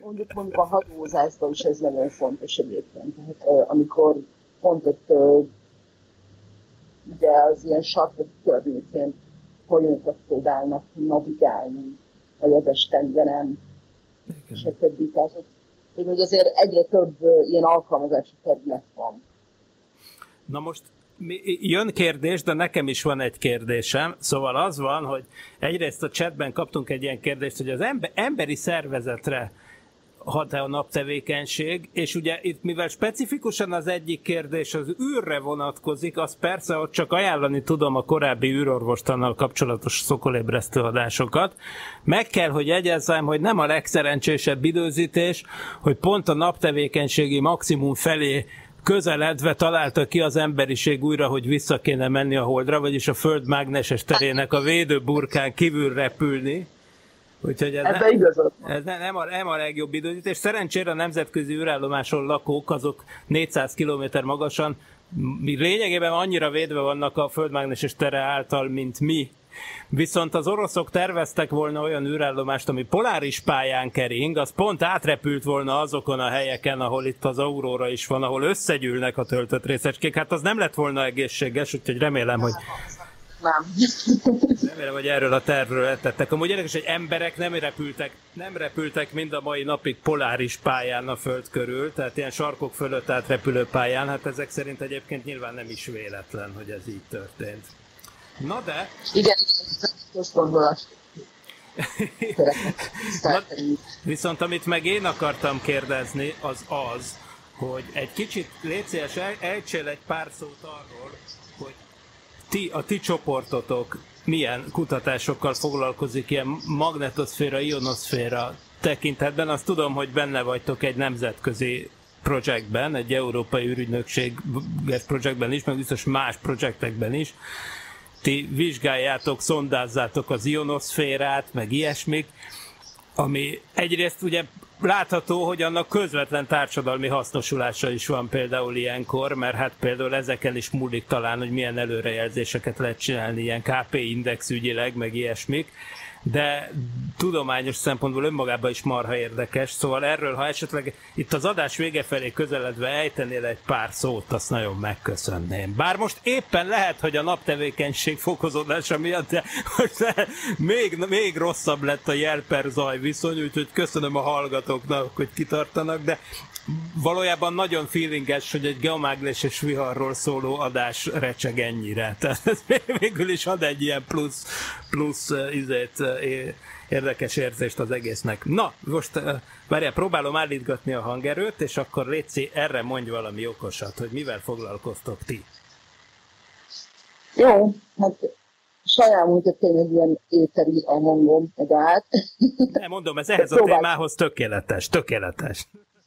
mondjuk, mondjuk a hajózásban is ez nagyon fontos egyébként. Tehát, amikor pont ott ugye az ilyen sarkok környékén folyamokat próbálnak navigálni a jeges tengeren, és a többi. Tehát hogy azért egyre több ilyen alkalmazási terület van. Na most jön kérdés, de nekem is van egy kérdésem. Szóval az van, hogy egyrészt a chatben kaptunk egy ilyen kérdést, hogy az emberi szervezetre hat-e a naptevékenység, és ugye itt mivel specifikusan az egyik kérdés az űrre vonatkozik, az persze ott csak ajánlani tudom a korábbi űrorvostannal kapcsolatos szokolébresztő adásokat. Meg kell, hogy jegyezzem, hogy nem a legszerencsésebb időzítés, hogy pont a naptevékenységi maximum felé közeledve találta ki az emberiség újra, hogy vissza kéne menni a holdra, vagyis a Föld mágneses terének a védőburkán kívül repülni Úgyhogy ez, ne, igazad. ez ne, nem, a, nem a legjobb időzítés. Szerencsére a nemzetközi űrállomáson lakók azok 400 km magasan lényegében annyira védve vannak a földmágneses tere által, mint mi. Viszont az oroszok terveztek volna olyan űrállomást, ami poláris pályán kering, az pont átrepült volna azokon a helyeken, ahol itt az Aurora is van, ahol összegyűlnek a töltött részecskék. Hát az nem lett volna egészséges, úgyhogy remélem, hogy nem. Remélem, hogy erről a tervről lettettek. Amúgy érdekes, hogy emberek nem repültek, nem repültek mind a mai napig poláris pályán a Föld körül, tehát ilyen sarkok fölött repülő pályán, hát ezek szerint egyébként nyilván nem is véletlen, hogy ez így történt. Na de... Igen, most gondolat. viszont amit meg én akartam kérdezni, az az, hogy egy kicsit légy szíves, el, egy pár szót arról, ti, a ti csoportotok milyen kutatásokkal foglalkozik ilyen magnetoszféra, ionoszféra tekintetben? Azt tudom, hogy benne vagytok egy nemzetközi projektben, egy európai űrügynökség projektben is, meg biztos más projektekben is. Ti vizsgáljátok, szondázzátok az ionoszférát, meg ilyesmik, ami egyrészt ugye látható, hogy annak közvetlen társadalmi hasznosulása is van például ilyenkor, mert hát például ezeken is múlik talán, hogy milyen előrejelzéseket lehet csinálni ilyen KP index ügyileg, meg ilyesmik de tudományos szempontból önmagában is marha érdekes, szóval erről, ha esetleg itt az adás vége felé közeledve ejtenél egy pár szót, azt nagyon megköszönném. Bár most éppen lehet, hogy a naptevékenység fokozódása miatt, de most még, még rosszabb lett a jel per zaj viszony, úgyhogy köszönöm a hallgatóknak, hogy kitartanak, de valójában nagyon feelinges, hogy egy geomágneses viharról szóló adás recseg ennyire. Tehát ez végül is ad egy ilyen plusz, plusz izét, érdekes érzést az egésznek. Na, most várjál, próbálom állítgatni a hangerőt, és akkor Léci, erre mondj valami okosat, hogy mivel foglalkoztok ti. Jó, hát saját hogy tényleg ilyen éteri a hangom, de hát... Nem, mondom, ez ehhez a témához tökéletes, tökéletes.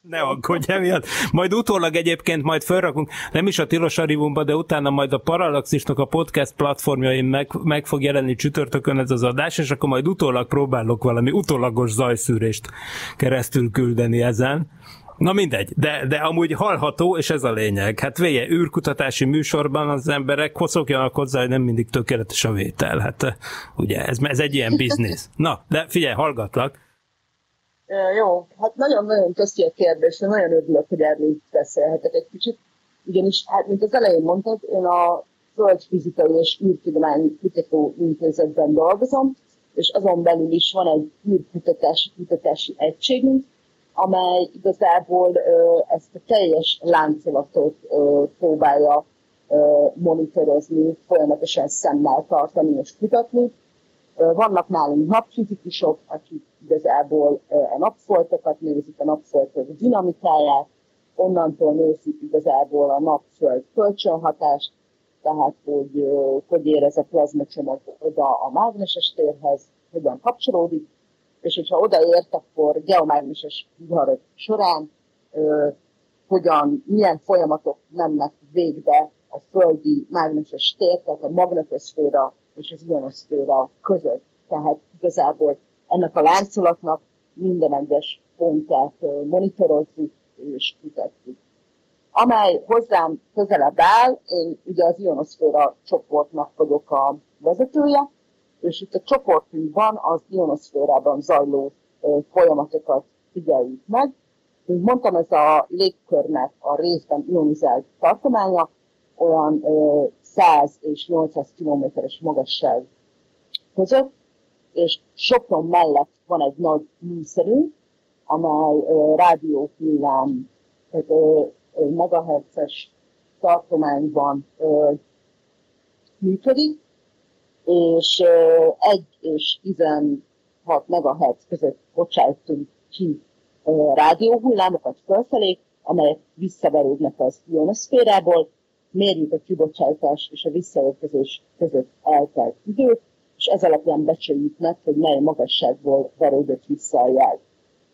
Ne aggódj emiatt. Majd utólag egyébként majd felrakunk, nem is a Tilos Arivumba, de utána majd a Parallaxisnak a podcast platformjain meg, meg fog jelenni csütörtökön ez az adás, és akkor majd utólag próbálok valami utólagos zajszűrést keresztül küldeni ezen. Na mindegy, de, de amúgy hallható, és ez a lényeg. Hát véje, űrkutatási műsorban az emberek hosszokjanak hozzá, hogy nem mindig tökéletes a vétel. Hát ugye, ez, ez egy ilyen biznisz. Na, de figyelj, hallgatlak. Jó, hát nagyon-nagyon köszi a kérdés, nagyon örülök, hogy erről itt beszélhetek egy kicsit. Ugyanis, hát, mint az elején mondtad, én a Földfizikai és űrtudományi kutató intézetben dolgozom, és azon belül is van egy űrkutatási kutatási egységünk, amely igazából ö, ezt a teljes láncolatot ö, próbálja ö, monitorozni, folyamatosan szemmel tartani és kutatni. Vannak nálunk napfizikusok, akik igazából a napfoltokat nézik, a napfoltok dinamikáját, onnantól nézik igazából a napföld kölcsönhatást, tehát hogy hogy ér ez a plazmacsomag oda a mágneses térhez, hogyan kapcsolódik, és hogyha odaért, akkor geomágneses viharok során hogyan, milyen folyamatok mennek végbe a földi mágneses tér, tehát a magnetoszféra és az ionoszféra között. Tehát igazából ennek a láncolatnak minden egyes pontját monitorozzuk és kutatjuk. Amely hozzám közelebb áll, én ugye az ionoszféra csoportnak vagyok a vezetője, és itt a csoportunkban az ionoszférában zajló folyamatokat figyeljük meg. Mint mondtam, ez a légkörnek a részben ionizált tartománya olyan 100 és 800 kilométeres magasság között, és Sopron mellett van egy nagy műszerünk, amely rádióhullám, tehát uh, megahertzes tartományban uh, működik, és uh, 1 és 16 megahertz között bocsájtunk ki rádióhullámokat felfelé, amelyek visszaverődnek az ionoszférából, mérjük a kibocsátás és a visszaérkezés között eltelt időt, és ez alapján becsüljük meg, hogy mely magasságból verődött vissza a jel.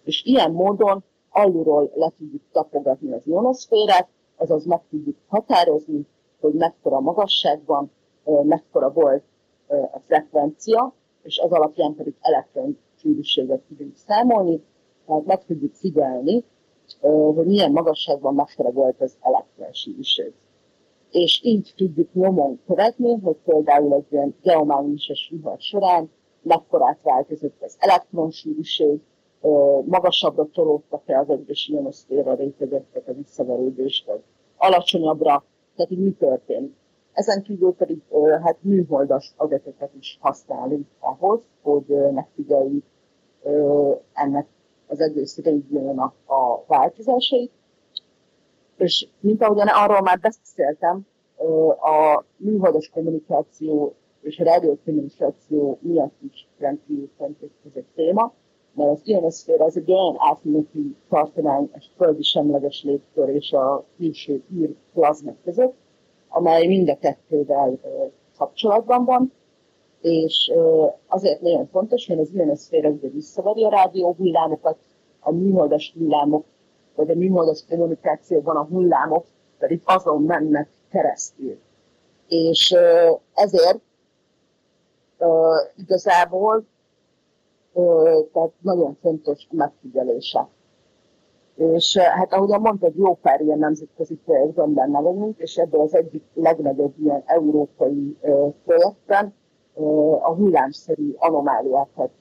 És ilyen módon alulról le tudjuk tapogatni az ionoszférát, azaz meg tudjuk határozni, hogy mekkora magasságban, mekkora volt a frekvencia, és az alapján pedig elektron sűrűséget tudunk számolni, tehát meg tudjuk figyelni, hogy milyen magasságban mekkora volt az elektron sűrűség és így tudjuk nyomon követni, hogy például egy ilyen geomágneses vihar során mekkorát változott az elektronsűrűség, magasabbra tolódtak-e az egyes ionoszféra rétegek, a visszaverődést, vagy alacsonyabbra, tehát így mi történt. Ezen kívül pedig hát műholdas adatokat is használunk ahhoz, hogy megfigyeljük ennek az egész régiónak a változásait, és mint ahogyan arról már beszéltem, a műholdas kommunikáció és a rádiókommunikáció miatt is rendkívül fontos ez a téma, mert az ionoszféra az egy olyan átmeneti tartomány a földi semleges légkör és a külső űr plazma között, amely mind a kettővel kapcsolatban van, és azért nagyon fontos, hogy az ionoszféra ugye visszaveri a rádióhullámokat, a műholdas hullámok vagy a műholdas kommunikációban a hullámok pedig azon mennek keresztül. És ezért igazából tehát nagyon fontos megfigyelése És hát ahogyan mondtad, jó pár ilyen nemzetközi projektben vagyunk, és ebből az egyik legnagyobb ilyen európai projektben a hullámszerű anomáliákat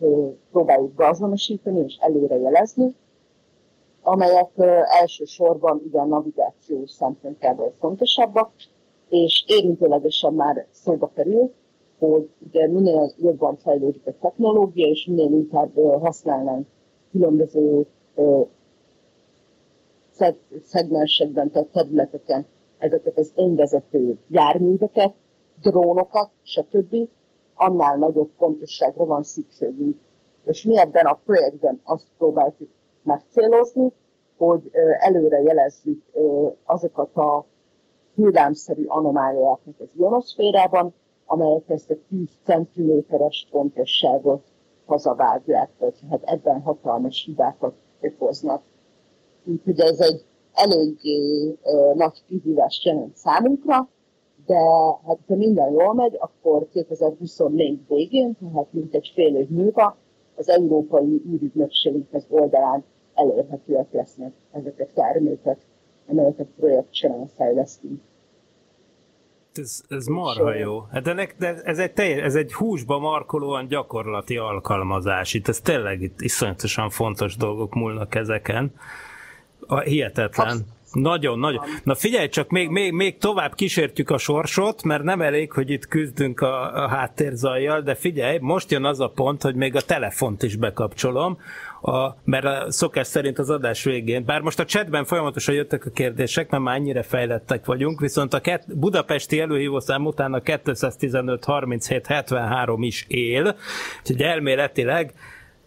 próbáljuk beazonosítani és előrejelezni, amelyek elsősorban a navigációs szempontjából fontosabbak, és érintőlegesen már szóba került, hogy ugye minél jobban fejlődik a technológia, és minél inkább használnánk különböző szegmensekben, tehát területeken ezeket az önvezető járműveket, drónokat, stb., annál nagyobb pontosságra van szükségünk. És mi ebben a projektben azt próbáljuk megcélozni, hogy előre jelezzük azokat a hullámszerű anomáliákat az ionoszférában, amelyek ezt a 10 cm-es pontosságot hazavágják, tehát hát ebben hatalmas hibákat okoznak. Úgyhogy ez egy eléggé nagy kihívást jelent számunkra, de hát ha minden jól megy, akkor 2024 végén, tehát mint egy fél év múlva, az Európai űrügynökségünk az oldalán elérhetőek lesznek ezek a termékek, amelyeket projekt során fejlesztünk. Ez, ez marha jó. Hát de, nek, de ez, egy teljes, ez egy húsba markolóan gyakorlati alkalmazás. Itt ez tényleg itt iszonyatosan fontos dolgok múlnak ezeken. A, hihetetlen. Azt nagyon, nagyon. Na figyelj csak, még, még, még tovább kísértük a sorsot, mert nem elég, hogy itt küzdünk a, a háttérzajjal, de figyelj, most jön az a pont, hogy még a telefont is bekapcsolom, a, mert a szokás szerint az adás végén, bár most a chatben folyamatosan jöttek a kérdések, mert már ennyire fejlettek vagyunk, viszont a kett, budapesti előhívószám után a 215 37 73 is él, úgyhogy elméletileg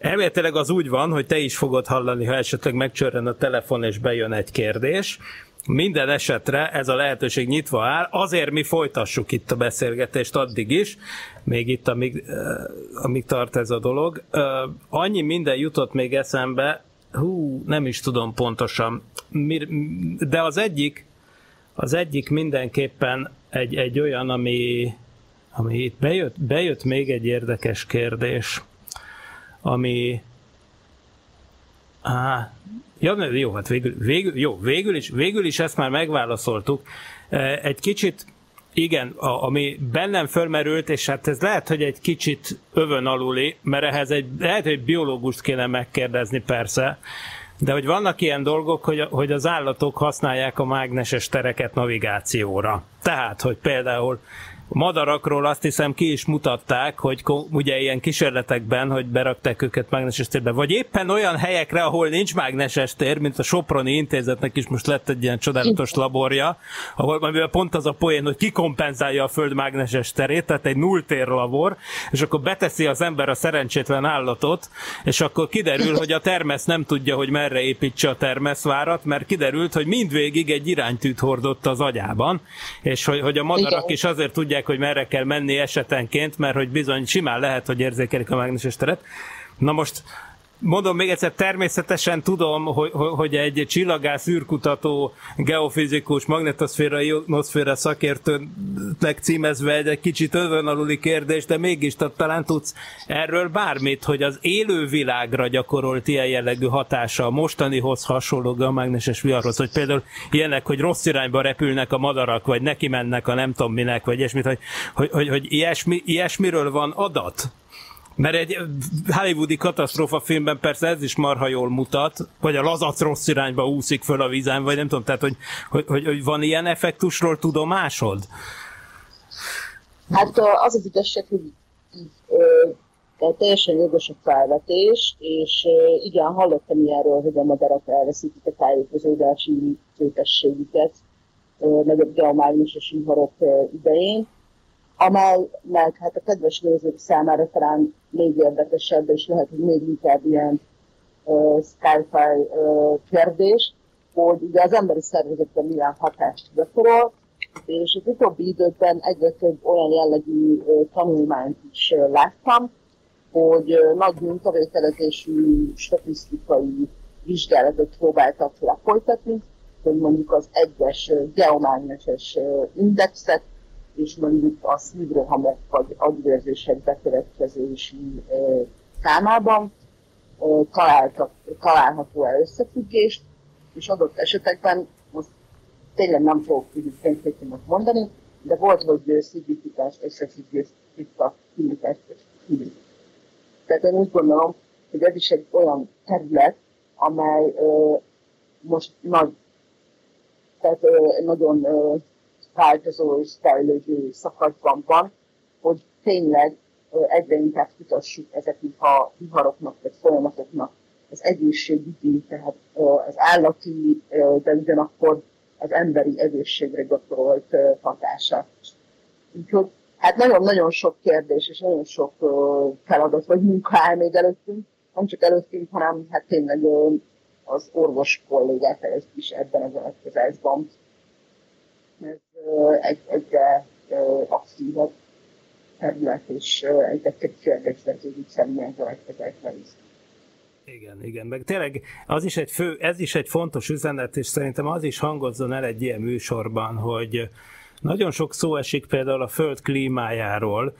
Elméletileg az úgy van, hogy te is fogod hallani, ha esetleg megcsörren a telefon és bejön egy kérdés. Minden esetre ez a lehetőség nyitva áll, azért mi folytassuk itt a beszélgetést addig is, még itt, amíg, uh, amíg tart ez a dolog. Uh, annyi minden jutott még eszembe, hú, nem is tudom pontosan, de az egyik, az egyik mindenképpen egy, egy olyan, ami, ami itt bejött, bejött még egy érdekes kérdés ami Á, ja, jó, hát végül, végül, jó, végül, is, végül is ezt már megválaszoltuk. Egy kicsit, igen, a, ami bennem fölmerült, és hát ez lehet, hogy egy kicsit övön aluli, mert ehhez egy, lehet, hogy biológust kéne megkérdezni persze, de hogy vannak ilyen dolgok, hogy, hogy az állatok használják a mágneses tereket navigációra. Tehát, hogy például madarakról azt hiszem ki is mutatták, hogy ugye ilyen kísérletekben, hogy berakták őket mágneses térbe, vagy éppen olyan helyekre, ahol nincs mágneses tér, mint a Soproni intézetnek is most lett egy ilyen csodálatos laborja, ahol pont az a poén, hogy kikompenzálja a Föld mágneses terét, tehát egy nulltér labor, és akkor beteszi az ember a szerencsétlen állatot, és akkor kiderül, hogy a termesz nem tudja, hogy merre építse a termeszvárat, mert kiderült, hogy mindvégig egy iránytűt hordott az agyában, és hogy, hogy a madarak is azért tudják tudják, hogy merre kell menni esetenként, mert hogy bizony simán lehet, hogy érzékelik a mágneses teret. Na most Mondom még egyszer, természetesen tudom, hogy, hogy egy csillagász űrkutató, geofizikus, magnetoszféra, ionoszféra szakértőnek címezve egy, kicsit övönaluli kérdés, de mégis talán tudsz erről bármit, hogy az élő világra gyakorolt ilyen jellegű hatása a mostanihoz hasonló a mágneses viharhoz, hogy például ilyenek, hogy rossz irányba repülnek a madarak, vagy neki mennek a nem tudom minek, vagy ilyesmit, hogy, hogy, hogy, hogy ilyesmi, ilyesmiről van adat? Mert egy hollywoodi katasztrófa filmben persze ez is marha jól mutat, vagy a lazac rossz irányba úszik föl a vízen, vagy nem tudom, tehát hogy, hogy, hogy, hogy van ilyen effektusról tudomásod? Hát az az igazság, hogy tehát teljesen jogos a felvetés, és igen, hallottam ilyenről, hogy a madarak elveszítik a tájékozódási képességüket nagyobb geomágneses viharok idején amelynek hát a kedves nézők számára talán még érdekesebb, és lehet, hogy még inkább ilyen uh, sci-fi uh, kérdés, hogy ugye az emberi szervezetre milyen hatást gyakorol, és az utóbbi időkben egyre több olyan jellegű uh, tanulmányt is uh, láttam, hogy uh, nagy mintavételezésű statisztikai vizsgálatot próbáltak lefolytatni, hogy mondjuk az egyes geomágneses indexet és mondjuk a szívrohamok vagy agyvérzések bekövetkezési számában találtak, található el összefüggést, és adott esetekben, most tényleg nem fogok pénztékimot mondani, de volt, hogy szignifikáns összefüggés itt a kimítás Tehát én úgy gondolom, hogy ez is egy olyan terület, amely ö, most nagy, tehát ö, nagyon ö, változó fejlődő szakaszban van, hogy tényleg egyre inkább kutassuk ezeknek a viharoknak vagy folyamatoknak az egészségügyi, tehát az állati, de ugyanakkor az emberi egészségre gyakorolt ö, hatása. Úgyhogy hát nagyon-nagyon sok kérdés és nagyon sok feladat vagy munka áll még előttünk, nem csak előttünk, hanem hát tényleg az orvos kollégák is ebben az adatkozásban. Ez egy, egyre aktívabb terület, és egyre több kérdés vetődik semmilyen következésben is. Igen, igen, meg tényleg az is egy fő, ez is egy fontos üzenet, és szerintem az is hangozzon el egy ilyen műsorban, hogy nagyon sok szó esik például a föld klímájáról,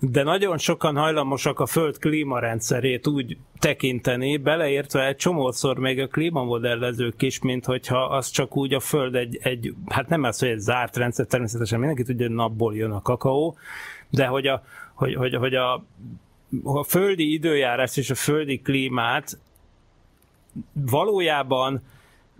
de nagyon sokan hajlamosak a Föld klímarendszerét úgy tekinteni, beleértve egy csomószor még a klímamodellezők is, mint hogyha az csak úgy a Föld egy, egy hát nem az, hogy egy zárt rendszer, természetesen mindenki tudja, hogy napból jön a kakaó, de hogy a, hogy, hogy, hogy a, a földi időjárás és a földi klímát valójában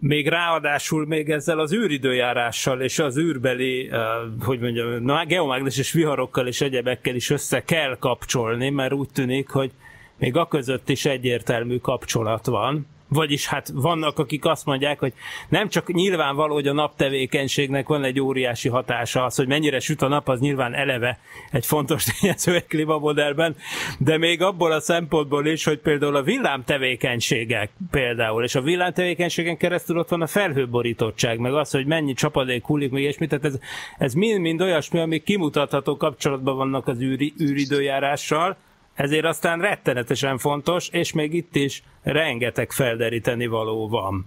még ráadásul még ezzel az űridőjárással és az űrbeli, uh, hogy mondjam, geomágneses viharokkal és egyebekkel is össze kell kapcsolni, mert úgy tűnik, hogy még a között is egyértelmű kapcsolat van. Vagyis hát vannak, akik azt mondják, hogy nem csak nyilvánvaló, hogy a naptevékenységnek van egy óriási hatása, az, hogy mennyire süt a nap, az nyilván eleve egy fontos tényező egy klímamodellben, de még abból a szempontból is, hogy például a villámtevékenységek például, és a villámtevékenységen keresztül ott van a felhőborítottság, meg az, hogy mennyi csapadék hullik, még ilyesmi, tehát ez, ez mind-mind olyasmi, amik kimutatható kapcsolatban vannak az űri, űridőjárással, ezért aztán rettenetesen fontos, és még itt is rengeteg felderíteni való van.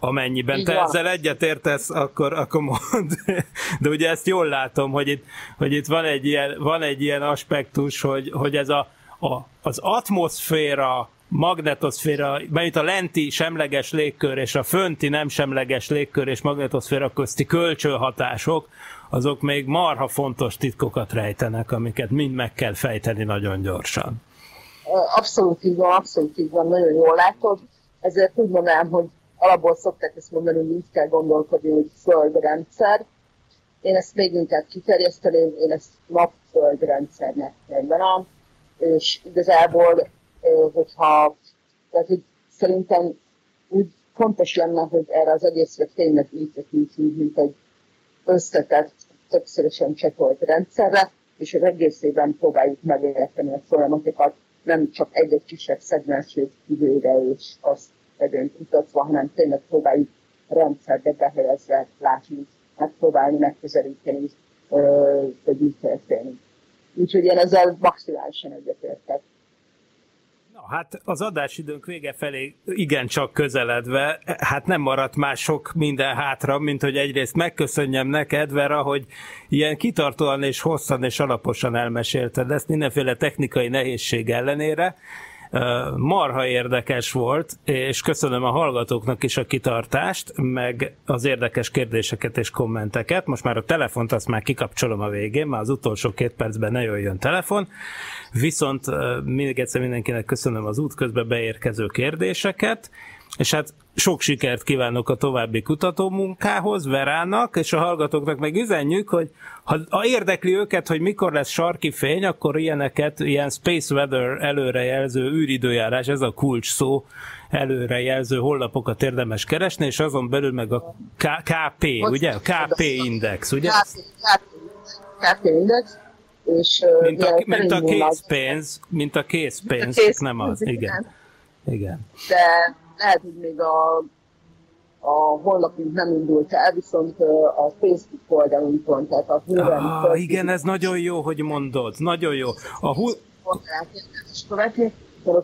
Amennyiben te ezzel egyetértesz, akkor, akkor mond. De ugye ezt jól látom, hogy itt, hogy itt van, egy ilyen, van egy ilyen aspektus, hogy, hogy ez a, a, az atmoszféra magnetoszféra, mert a lenti semleges légkör és a fönti nem semleges légkör és magnetoszféra közti kölcsönhatások, azok még marha fontos titkokat rejtenek, amiket mind meg kell fejteni nagyon gyorsan. Abszolút így van, abszolút így van, nagyon jól látod. Ezért úgy mondanám, hogy alapból szokták ezt mondani, hogy így kell gondolkodni, hogy földrendszer. Én ezt még inkább kiterjeszteném, én ezt napföldrendszernek mondanám, és igazából, hogyha, tehát hogy szerintem úgy fontos lenne, hogy erre az egészre tényleg így tekintünk, mint egy összetett, többszörösen csatolt rendszerre, és az egészében próbáljuk megérteni a folyamatokat, nem csak egy-egy kisebb szegmensét időre és azt egyön kutatva, hanem tényleg próbáljuk rendszerbe behelyezve látni, megpróbálni megközelíteni, hogy így történik. Úgyhogy én ezzel maximálisan egyetértek hát az adásidőnk vége felé igencsak közeledve, hát nem maradt már sok minden hátra, mint hogy egyrészt megköszönjem neked, Vera, hogy ilyen kitartóan és hosszan és alaposan elmesélted ezt mindenféle technikai nehézség ellenére, marha érdekes volt, és köszönöm a hallgatóknak is a kitartást, meg az érdekes kérdéseket és kommenteket. Most már a telefont azt már kikapcsolom a végén, már az utolsó két percben ne jöjjön telefon. Viszont még egyszer mindenkinek köszönöm az útközben beérkező kérdéseket, és hát sok sikert kívánok a további kutatómunkához, Verának, és a hallgatóknak meg üzenjük, hogy ha érdekli őket, hogy mikor lesz sarki fény, akkor ilyeneket, ilyen space weather előrejelző űridőjárás, ez a kulcs szó, előrejelző hollapokat érdemes keresni, és azon belül meg a K- KP, ugye? A KP index, ugye? KP index, és mint a, mint a készpénz, mint a készpénz, nem az, igen. Igen. De lehet, hogy még a, a honlapunk nem indult el, viszont a Facebook oldalunkon, tehát a Huren... Ah, igen, ez nagyon jó, hogy mondod, nagyon jó. A hu... követni,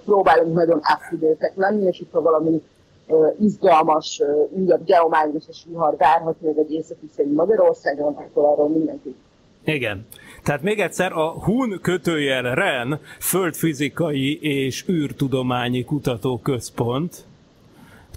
próbálunk nagyon up lenni, és itt valami uh, izgalmas, uh, újabb geomágneses vihar várható még egy északi Magyarországon, akkor arról mindenki igen. Tehát még egyszer a HUN kötőjel REN Földfizikai és űrtudományi Kutatóközpont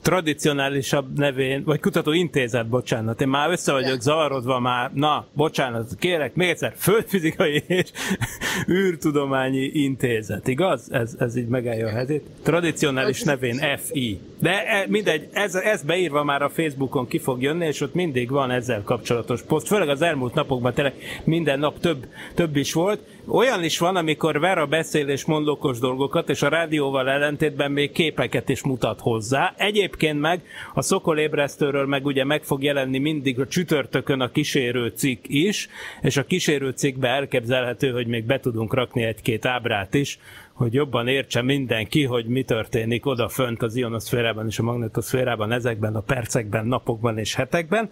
tradicionálisabb nevén, vagy kutatóintézet, bocsánat, én már össze vagyok zavarodva már, na, bocsánat, kérek, még egyszer, Földfizikai és űrtudományi intézet, igaz? Ez, ez így megállja a helyzet. Tradicionális nevén FI. De e, mindegy, ez, ez beírva már a Facebookon ki fog jönni, és ott mindig van ezzel kapcsolatos poszt, főleg az elmúlt napokban tényleg minden nap több, több is volt, olyan is van, amikor Vera beszél és mond okos dolgokat, és a rádióval ellentétben még képeket is mutat hozzá. Egyébként meg a Szokolébresztőről meg ugye meg fog jelenni mindig a csütörtökön a kísérő cikk is, és a kísérő cikkbe elképzelhető, hogy még be tudunk rakni egy-két ábrát is, hogy jobban értse mindenki, hogy mi történik oda fönt az ionoszférában és a magnetoszférában ezekben a percekben, napokban és hetekben.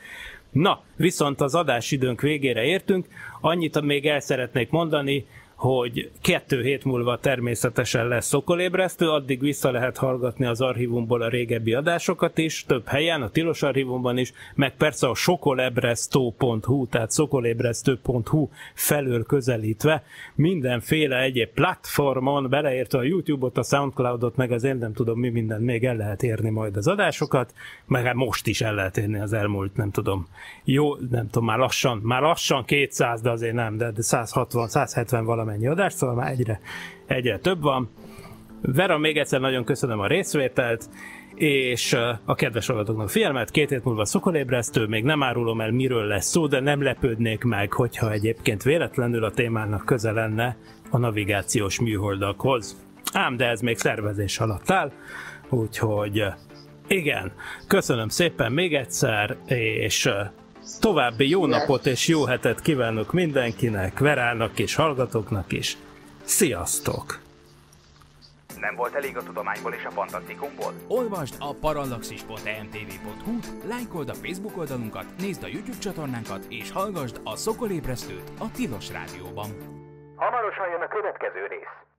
Na, viszont az adásidőnk végére értünk, annyit még el szeretnék mondani, hogy kettő hét múlva természetesen lesz szokolébresztő, addig vissza lehet hallgatni az archívumból a régebbi adásokat is, több helyen, a Tilos archívumban is, meg persze a sokolebresztő.hu, tehát szokolébresztő.hu felől közelítve mindenféle egyéb platformon, beleértve a YouTube-ot, a Soundcloud-ot, meg az én nem tudom mi minden még el lehet érni majd az adásokat, meg hát most is el lehet érni az elmúlt, nem tudom, jó, nem tudom, már lassan, már lassan 200, de azért nem, de 160, 170 valamennyi valamennyi adást, szóval már egyre, egyre több van. Vera, még egyszer nagyon köszönöm a részvételt, és a kedves hallgatóknak figyelmet, két hét múlva szokolébresztő, még nem árulom el, miről lesz szó, de nem lepődnék meg, hogyha egyébként véletlenül a témának köze lenne a navigációs műholdakhoz. Ám, de ez még szervezés alatt áll, úgyhogy igen, köszönöm szépen még egyszer, és További jó napot és jó hetet kívánok mindenkinek, Verának és hallgatóknak is. Sziasztok! Nem volt elég a tudományból és a fantasztikumból? Olvasd a parallaxis.emtv.hu, lájkold a Facebook oldalunkat, nézd a YouTube csatornánkat, és hallgassd a Szokolébresztőt a Tilos Rádióban. Hamarosan jön a következő rész.